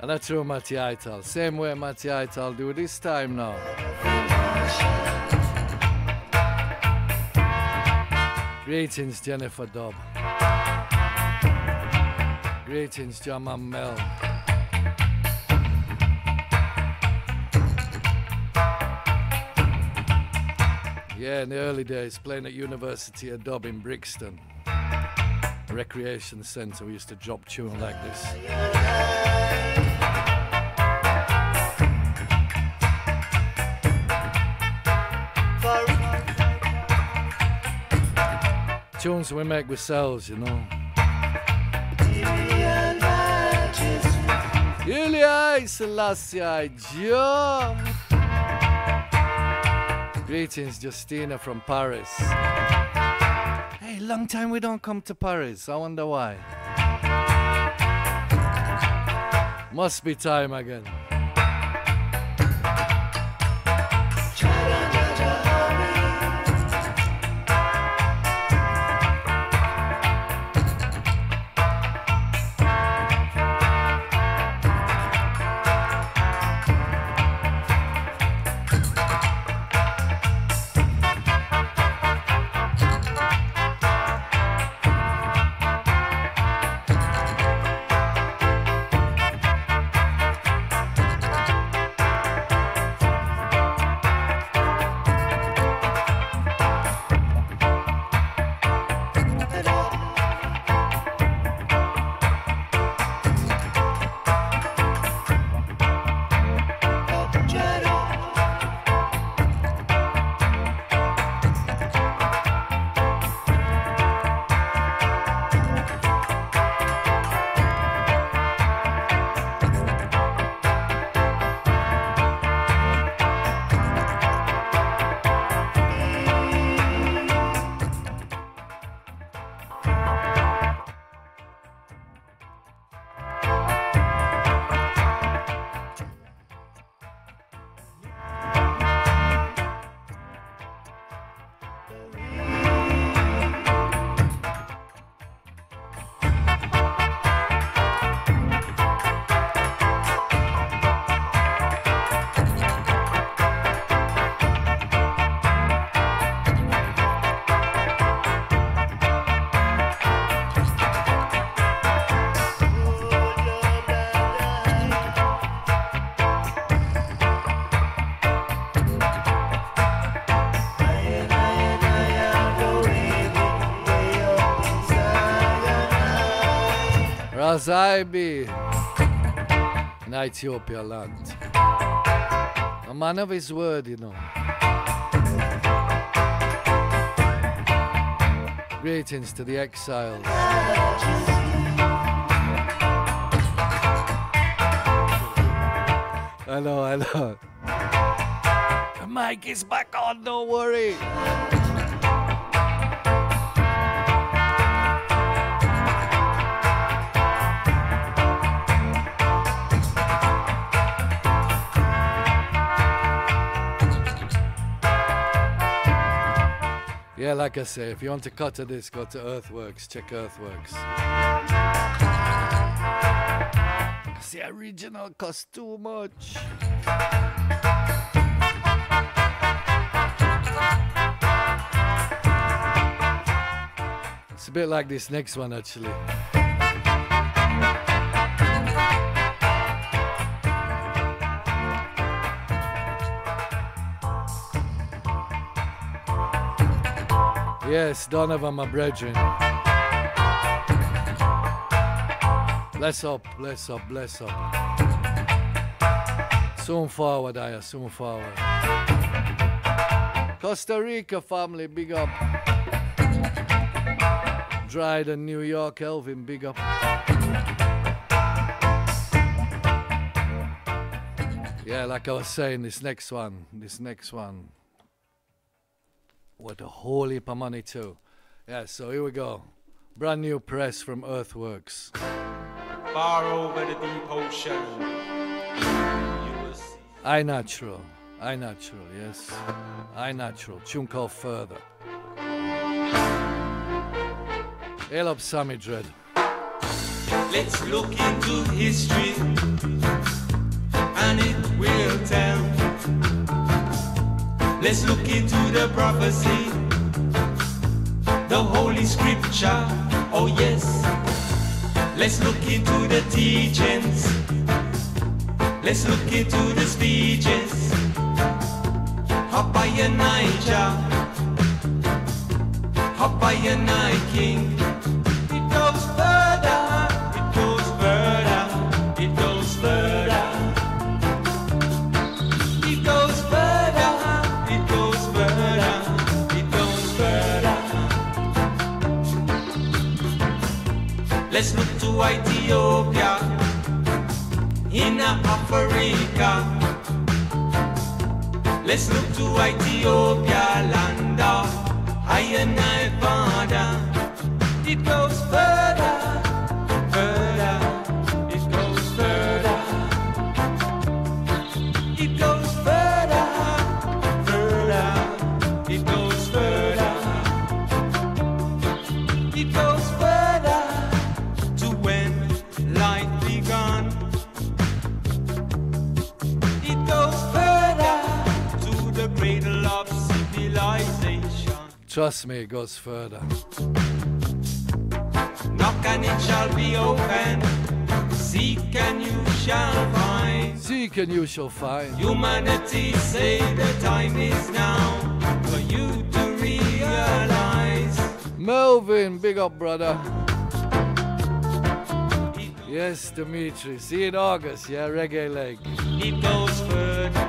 And that's true, Matty Ital. Same way Matty Ital do this time now. Greetings, Jennifer Dobb. Greetings, and Mel. Yeah, in the early days, playing at University of Dub in Brixton. Recreation centre, we used to drop tune like this. Tunes we make ourselves, you know. Haile Selassie, Joe. Greetings, Justina from Paris. Hey, long time we don't come to Paris. I wonder why. Must be time again. Ras Ibe in Ethiopia land. A man of his word, you know. Greetings to the exiles. Hello, hello. The mic is back on, don't worry. Yeah, like I say, if you want to cut to this, go to Earthworks. Check Earthworks. The original costs too much. It's a bit like this next one, actually. Yes, Donovan, my brethren. Bless up, bless up, bless up. Soon forward, I soon forward. Costa Rica family, big up. Dryden, New York, Elvin, big up. Yeah, like I was saying, this next one, this next one. What a whole heap of money too. Yeah, so here we go. Brand new press from Earthworks. Far over the deep ocean. You will see. I natural. I natural, yes. I natural. Tune called further. Sammy Dread. Let's look into history and it will tell. Let's look into the prophecy, the holy scripture. Oh, yes. Let's look into the teachings. Let's look into the speeches. By your Niger, night king. It goes Let's look to Ethiopia, in Africa. Let's look to Ethiopia, land of and father. It goes further, Trust me, it goes further. Knock and it shall be open. Seek and you shall find. Seek and you shall find. Humanity say the time is now for you to realize. Melvin, big up, brother. Yes, Dimitri. See you in August, yeah, reggae leg. It goes further.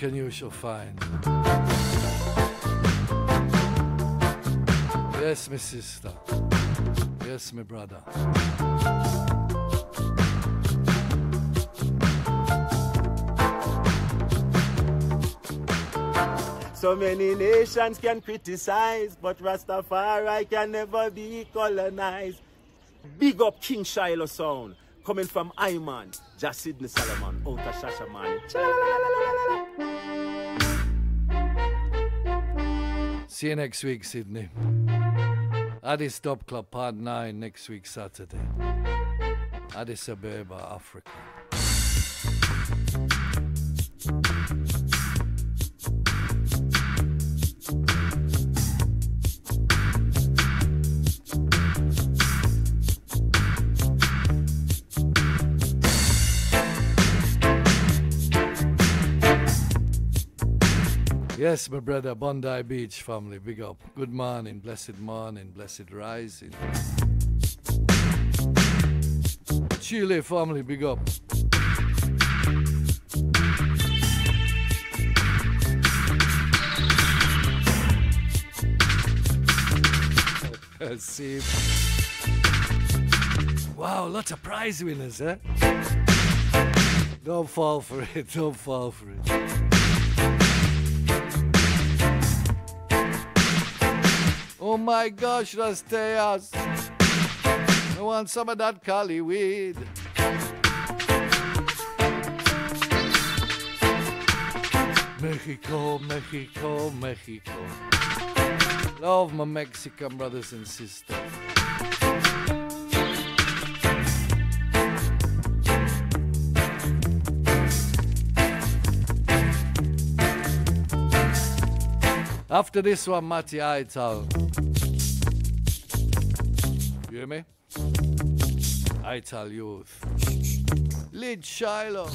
And you shall find. Yes, my sister. Yes, my brother. So many nations can criticize, but Rastafari can never be colonized. Big up King Shiloh sound, coming from Iman, Solomon, out of Shashamane. See you next week, Sydney. Addis Dub Club Part 9 next week, Saturday. Addis Ababa, Africa. Yes, my brother, Bondi Beach family, big up. Good morning, blessed morning, blessed rising. Chile family, big up. See. Wow, lots of prize winners, eh? Don't fall for it. Don't fall for it. Oh my gosh, Rasteas. I want some of that Cali weed. Mexico, Mexico, Mexico. Love my Mexican brothers and sisters. After this one, Matty Ital. You hear me? Ital Youth. Lead Shiloh.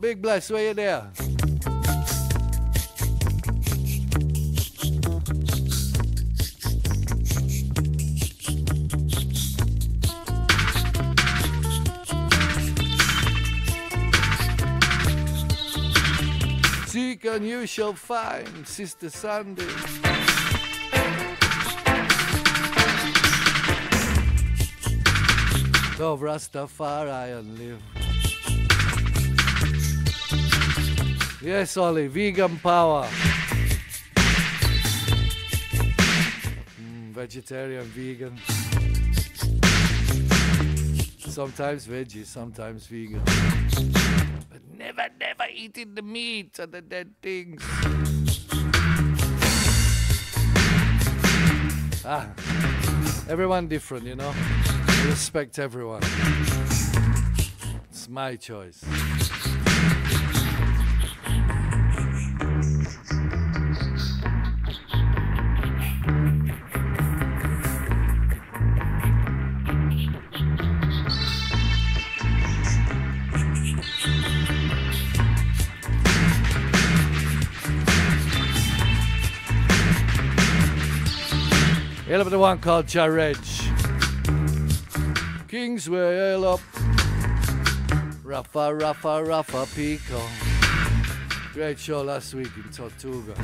Big bless, where you there? And you shall find, Sister Sandy. Love Rastafari and live. Yes, Ollie, vegan power. Mm, vegetarian, vegan. Sometimes veggie, sometimes vegan. Eating the meat and the dead things. Ah, everyone different, you know. Respect everyone. It's my choice. Hail up the one called Jared. Kingsway, hail up. Rafa, Rafa, Rafa Pico. Great show last week in Tortuga.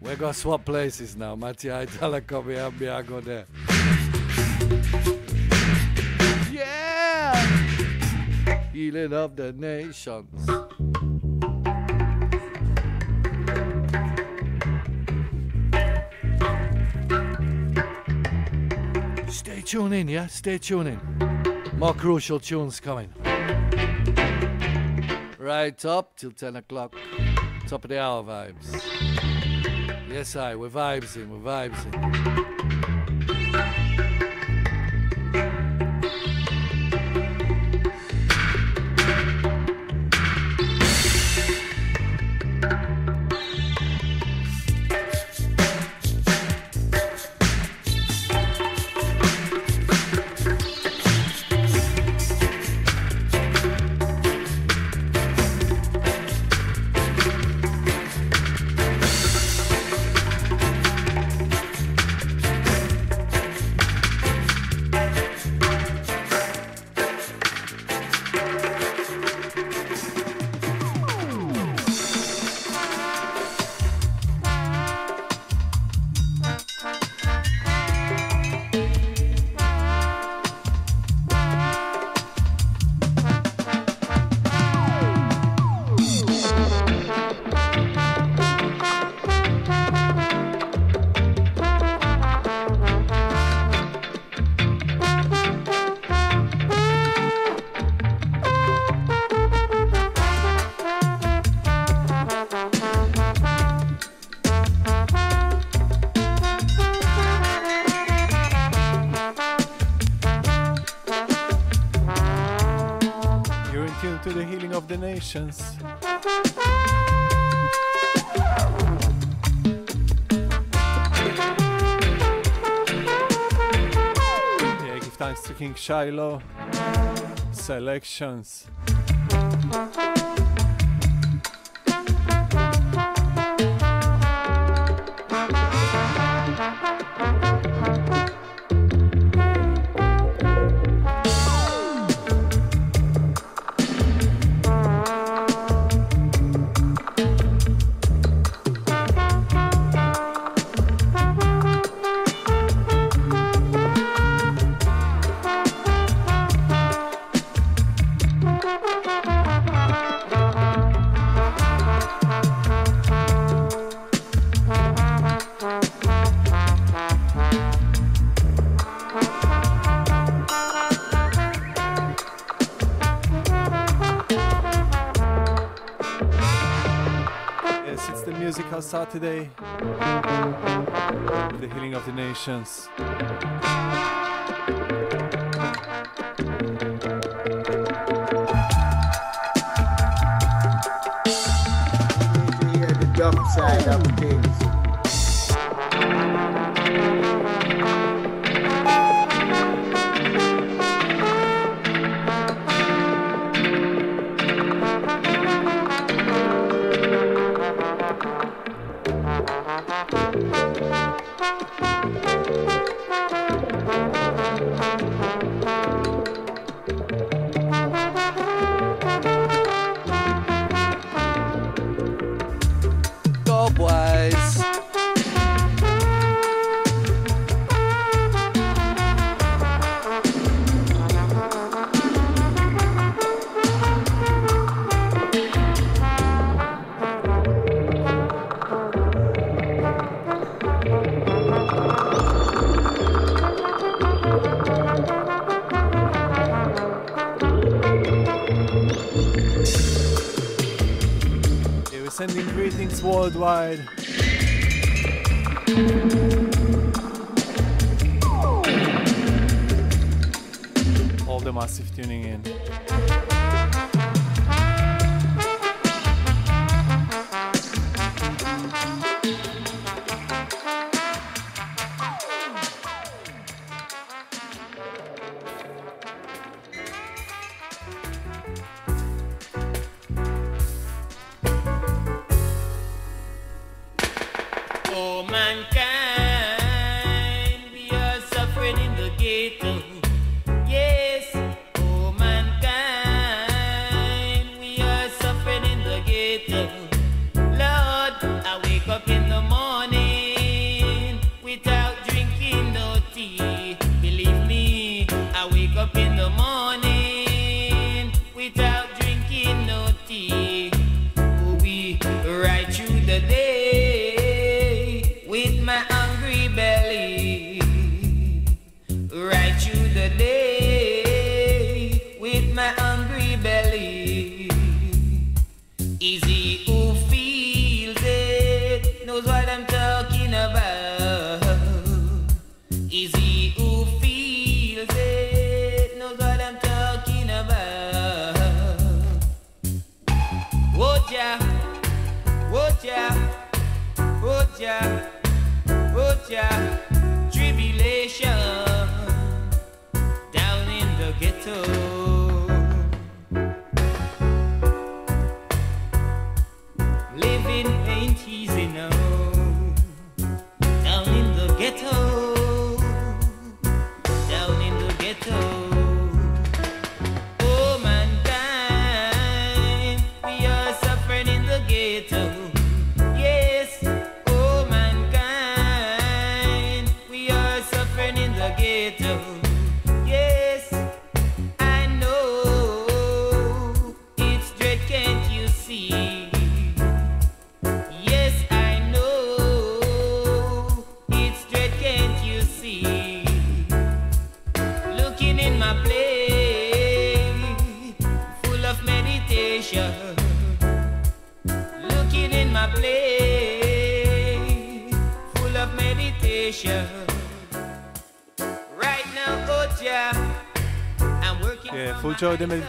We're gonna swap places now. Matty, I tell her come here me, I go there. Healing of the nations. Stay tuned in, yeah? Stay tuned in. More crucial tunes coming. Right up till 10 o'clock. Top of the hour vibes. Yes, I. We're vibes in. We're vibes in. Nations. Yeah, give thanks to King Shiloh. Selections. Saturday. The healing of the nations. side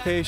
joy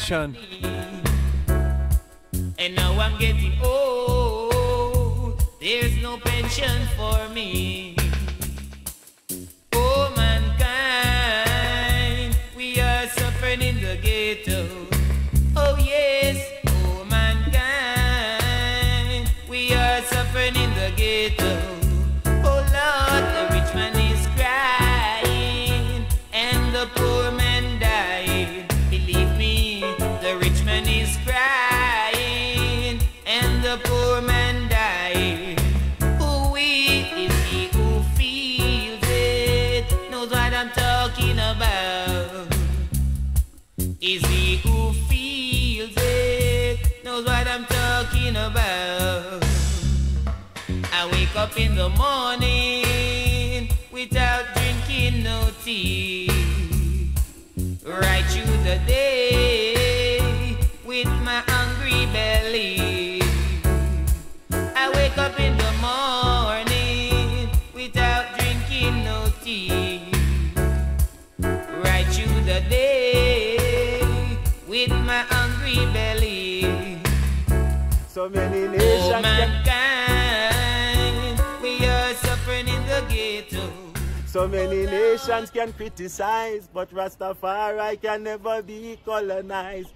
criticized, but Rastafari can never be colonized.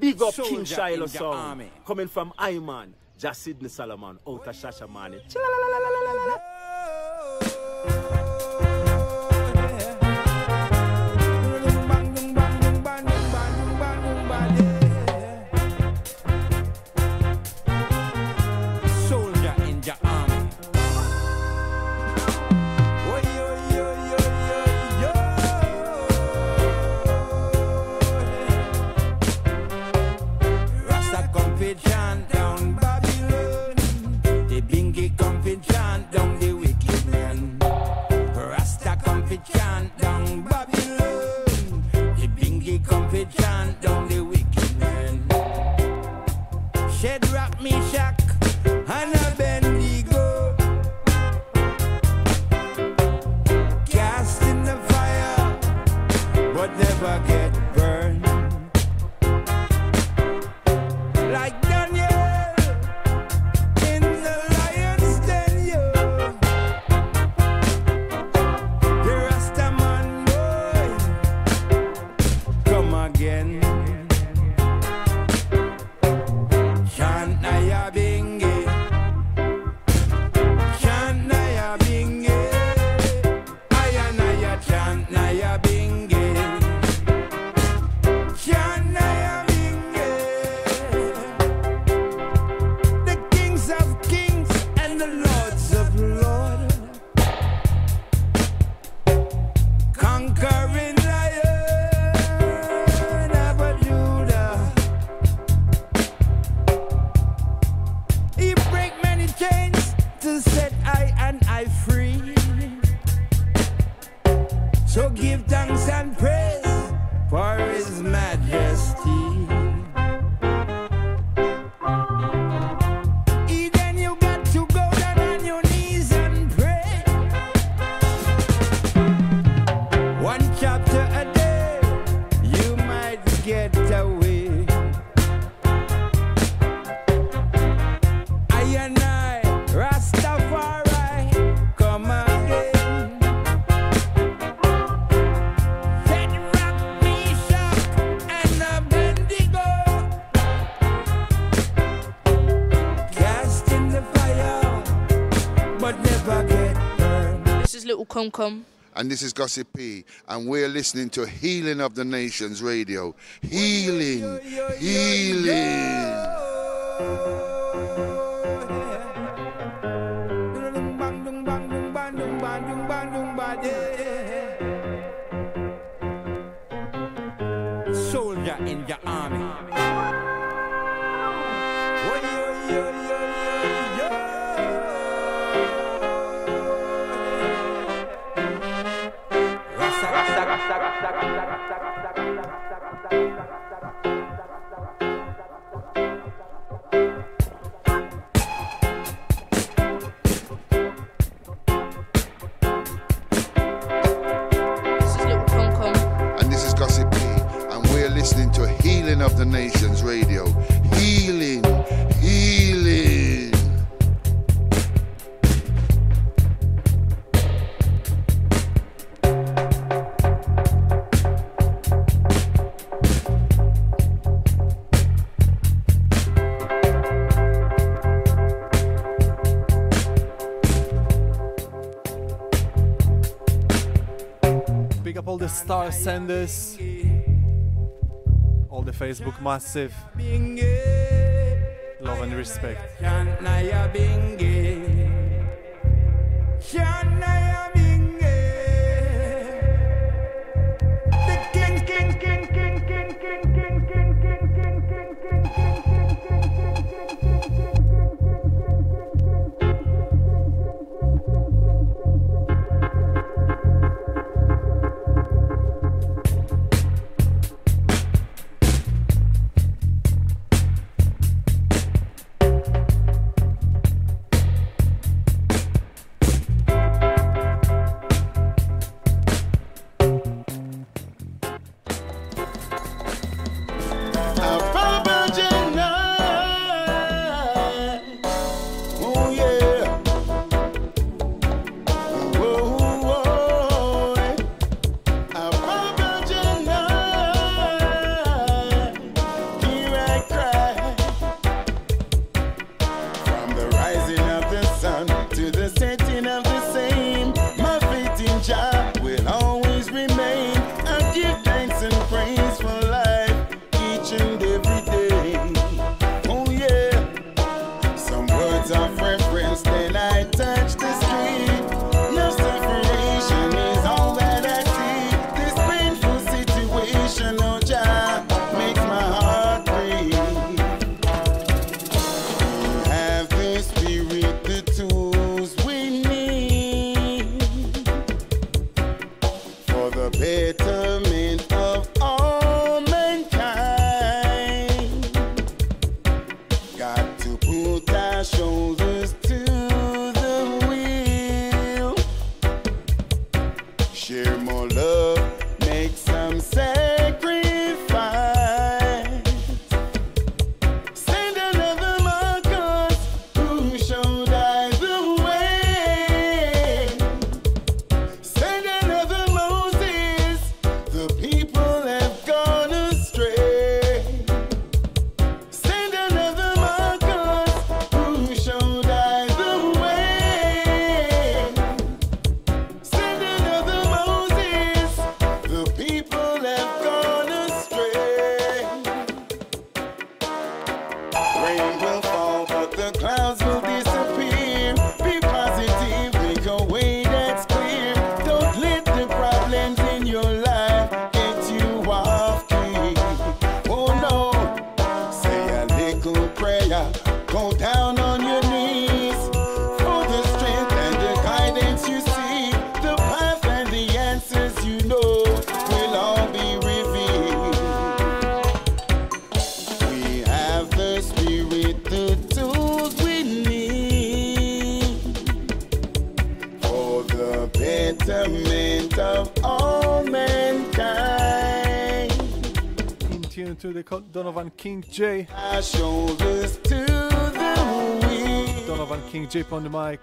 Big up Soldier King Shiloh song, coming from Iman, Jasidni Solomon, out of Shashamane. And this is Gossip P, and we're listening to Healing of the Nations Radio. Healing, healing. Star Sanders, all the Facebook massive. Love and respect. King J. Donovan King J on the mic.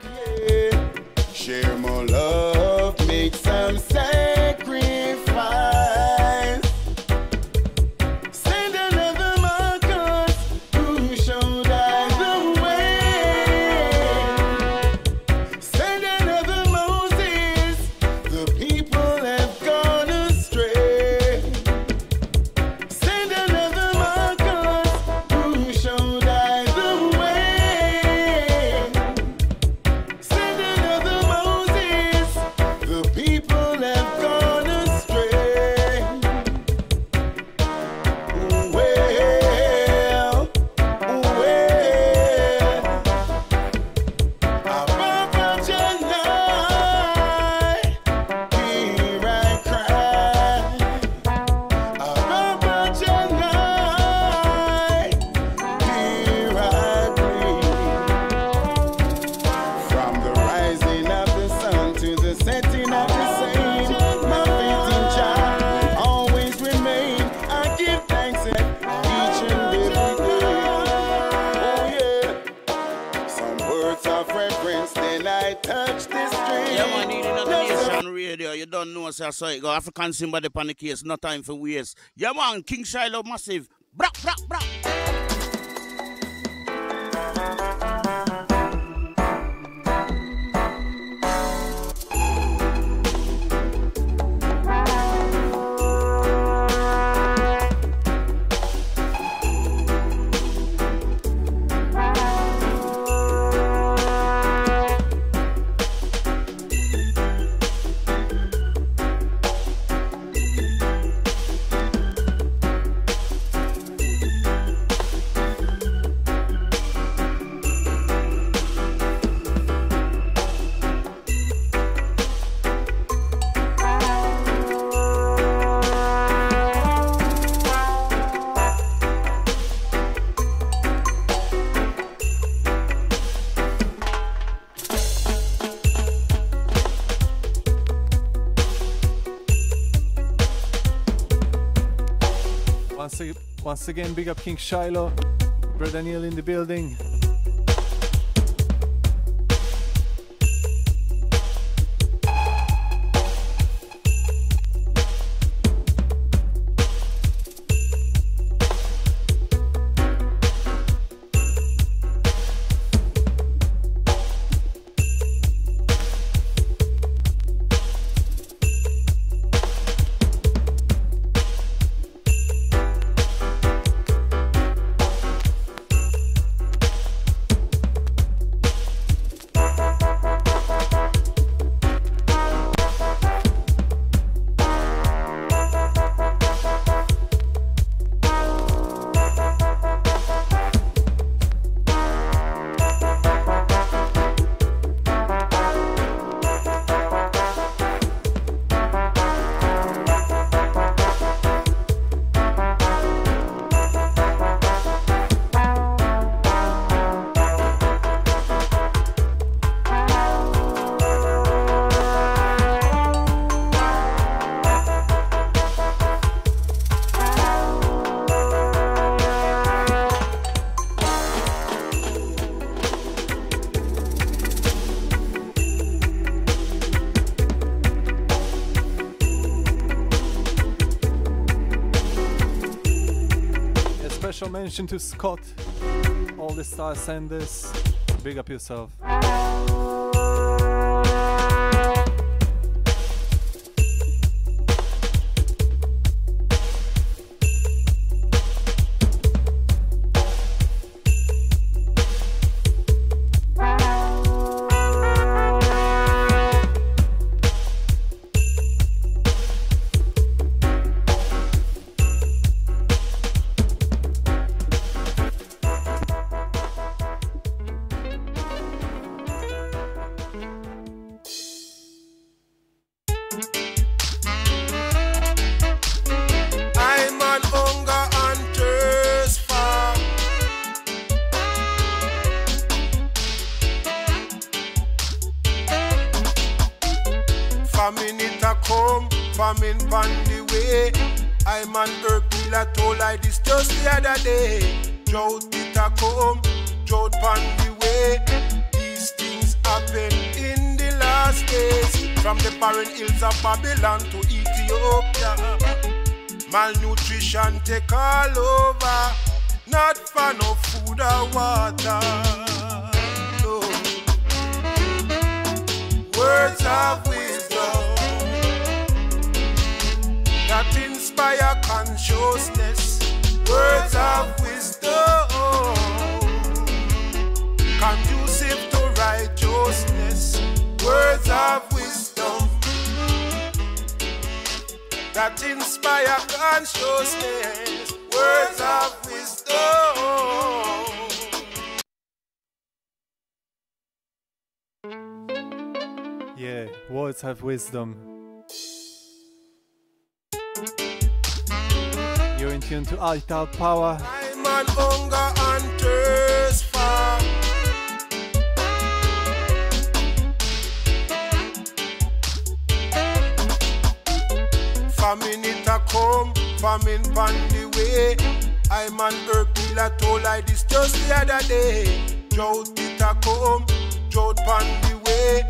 people. so it go. African Simba the the It's No time for waste. Yeah, man. King Shiloh massive. Once again, big up King Shiloh, Bredda Neil in the building. mention to Scott. All the stars senders. this. Big up yourself. Babylon to Ethiopia. Malnutrition take all over. Not for no food or water. No. Words of wisdom that inspire consciousness. Words of wisdom that inspire consciousness. Words of wisdom. Yeah, words have wisdom. You're in tune to Altar Power. Famine it a come, famine pon the way. I'm an herb dealer told I this just the other day. Drought it a come, drought pon the way.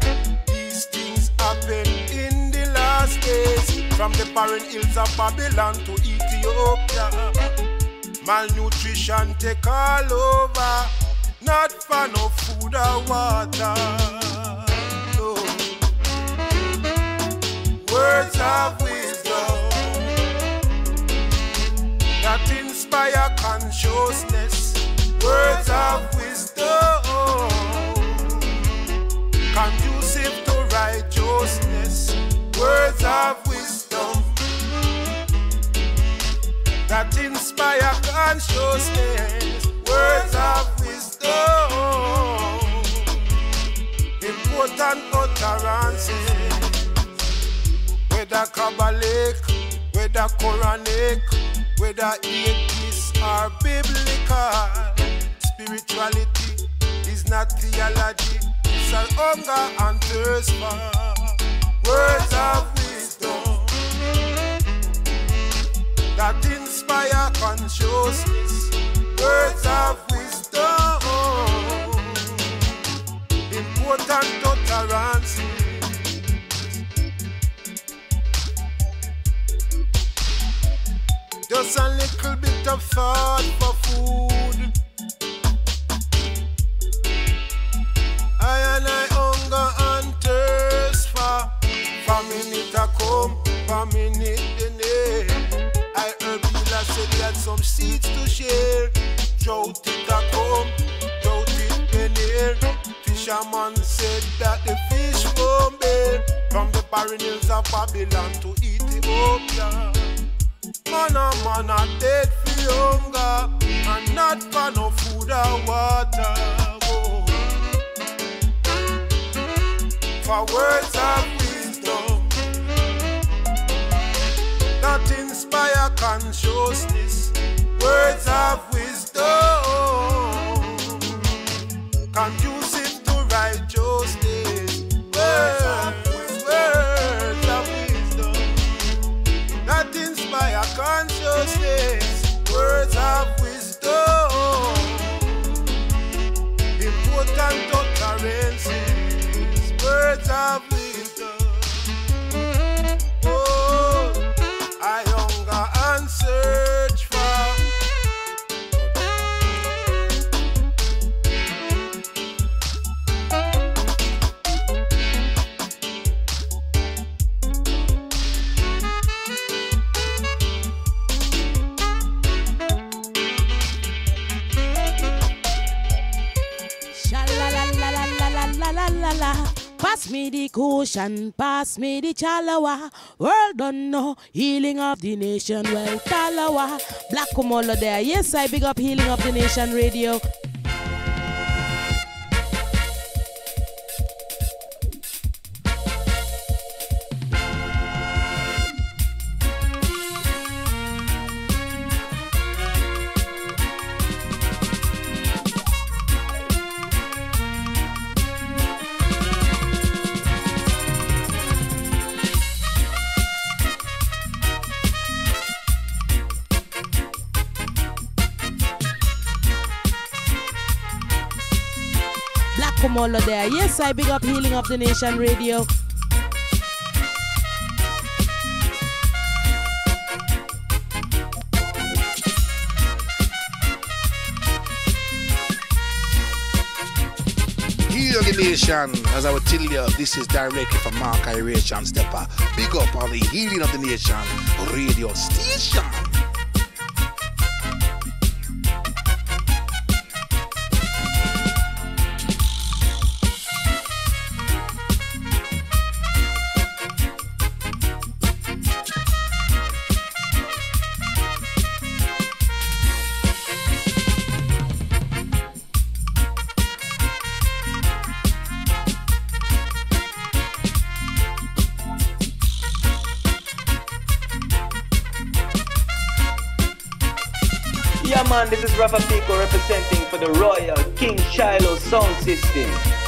These things happen in the last days. From the barren hills of Babylon to Ethiopia. Malnutrition take all over. Not for no food or water. No. Words of wisdom that inspire consciousness. Words of wisdom conducive to righteousness. Words of wisdom that inspire consciousness. Words of wisdom, important utterances. Whether Kabbalic, whether Quranic, whether atheist or biblical, spirituality is not theology. It's an hunger and thirst for words of wisdom that inspire consciousness. Words of wisdom, important utterances. Just a little bit of thought for food. I and I hunger and thirst for famine it a come, famine it the name. I heard Bila said he had some seeds to share. Drought it a come, drought it the near. Fisherman said that the fish won't bear from the barren hills of Babylon to Ethiopia. Man a man a dead for hunger and not for no food or water. Oh. For words of wisdom that inspire consciousness. Words of wisdom conducive to me the cushion, pass me the chalawa. World don't know healing of the nation. Well, talawa. Black Kumolo there. Yes, I big up healing of the nation radio. Yes, I big up Healing of the Nation Radio. Heal the nation, as I would tell you, this is directly from Mark Iration Steppas. Big up on the Healing of the Nation radio station. Rafa Pico representing for the Royal King Shiloh Sound System.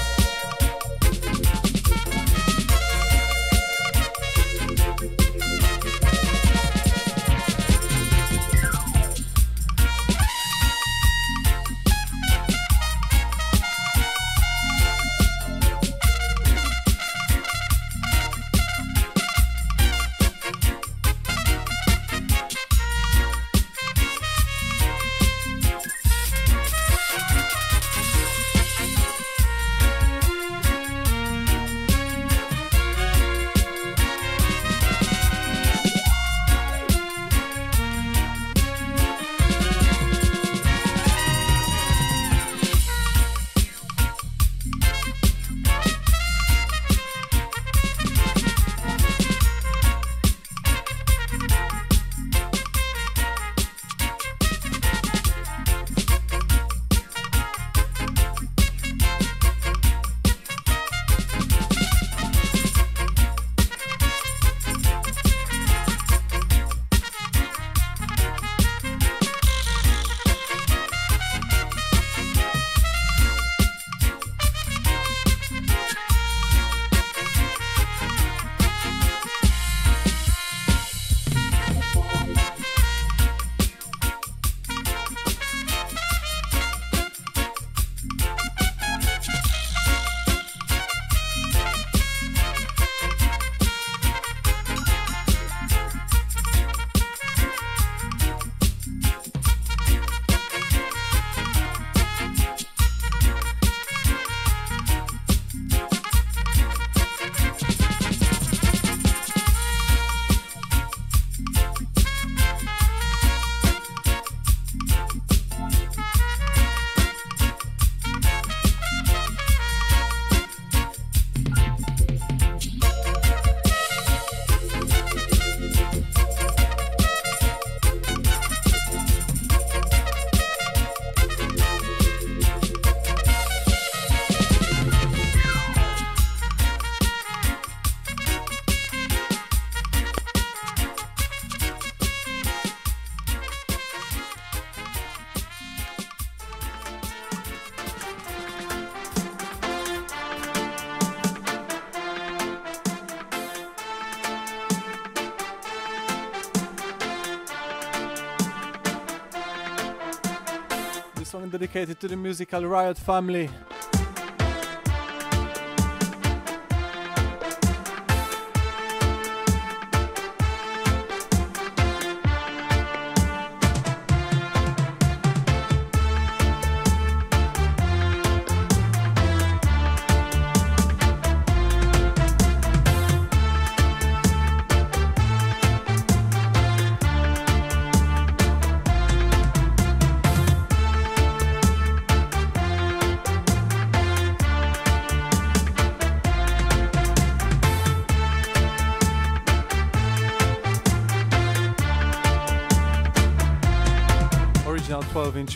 Dedicated to the musical Riot family.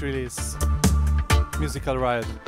Release. Musical Riot.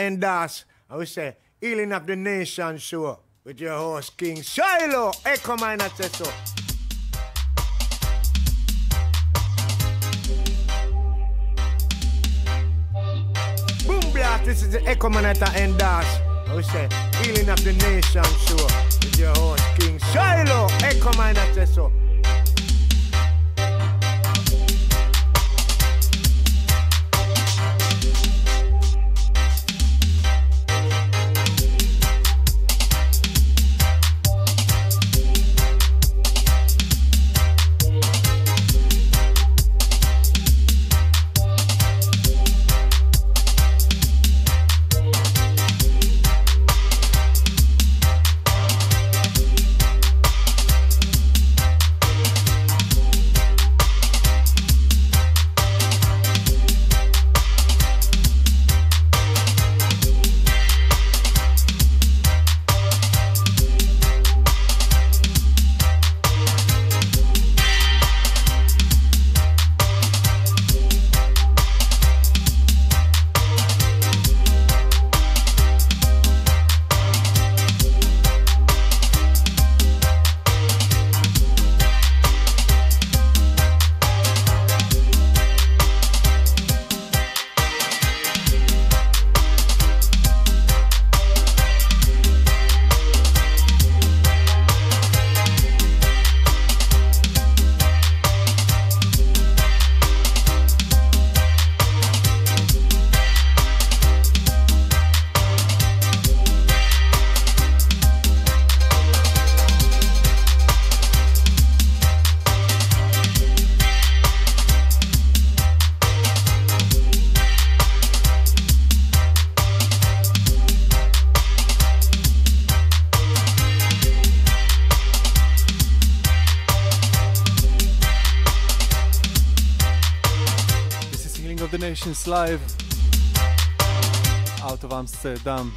Endas. I will say, Healing of the Nation show with your host, King Shiloh. Ecomanata so. Boom blast, this is the Ecomanata Endas. I will say, Healing of the Nation show with your host, King Shiloh. Ecomanata so. Nations live out of Amsterdam.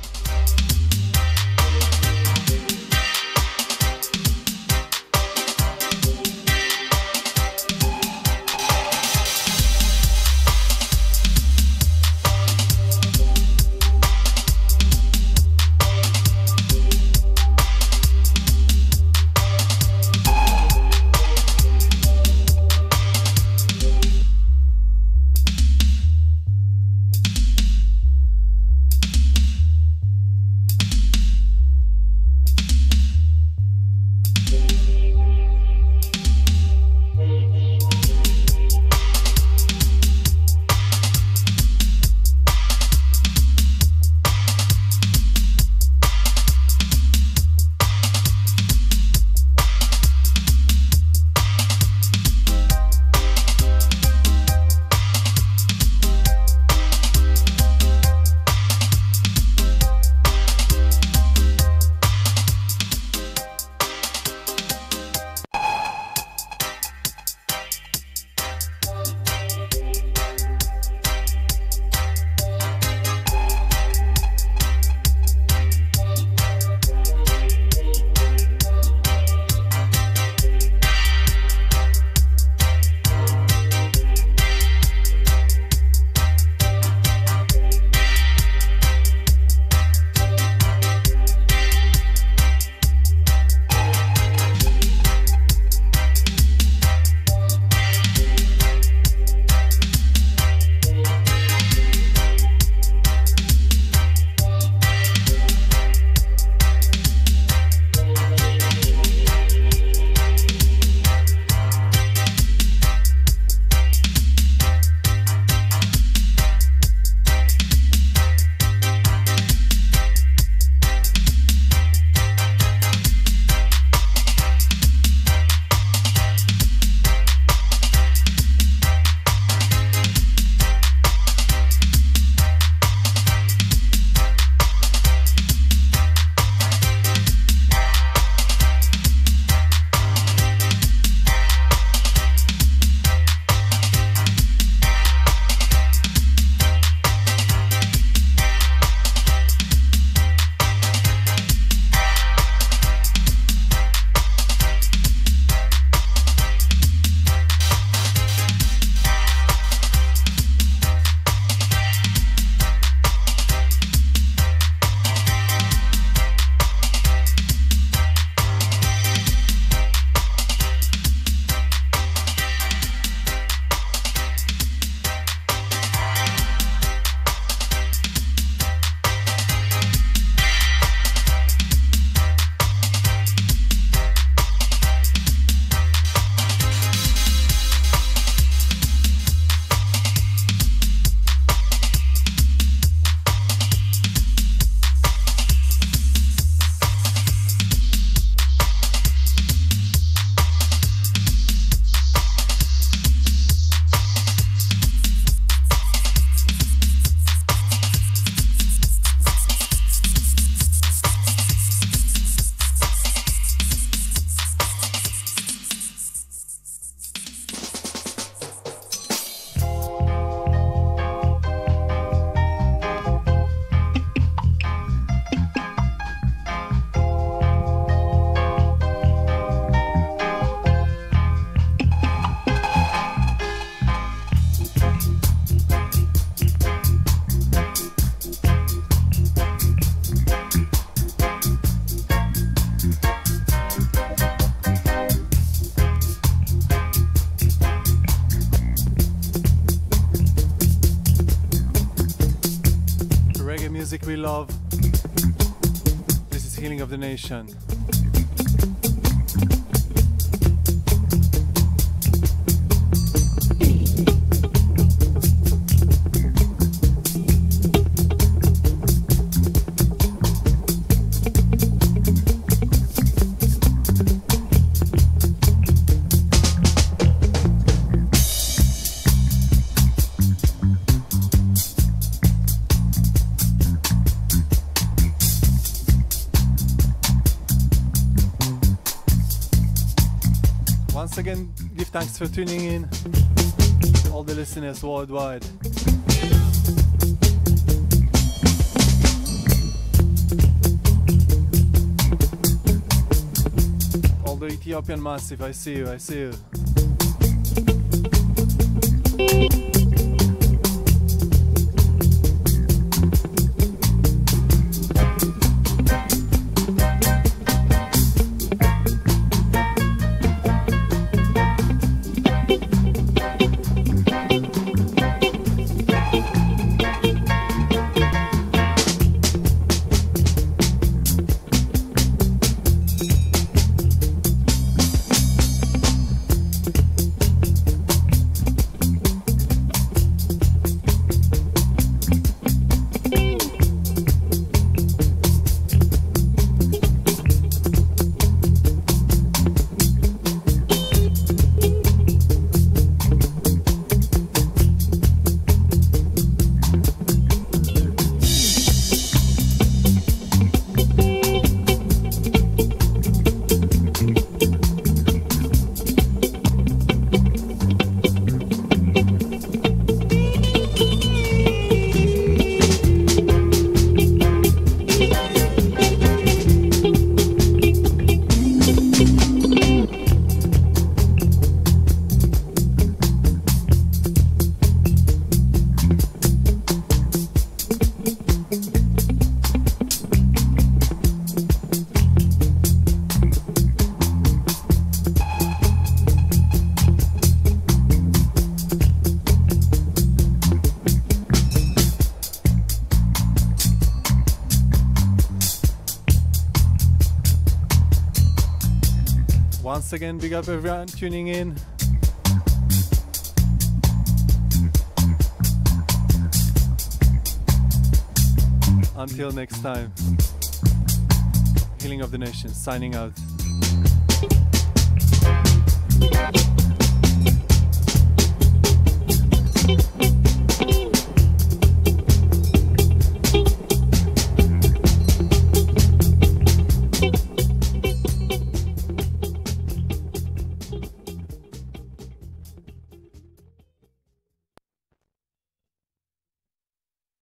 Is thanks for tuning in, all the listeners worldwide. All the Ethiopian massive, I see you, I see you. Once again, big up everyone tuning in. Until next time, Healing of the Nation, signing out.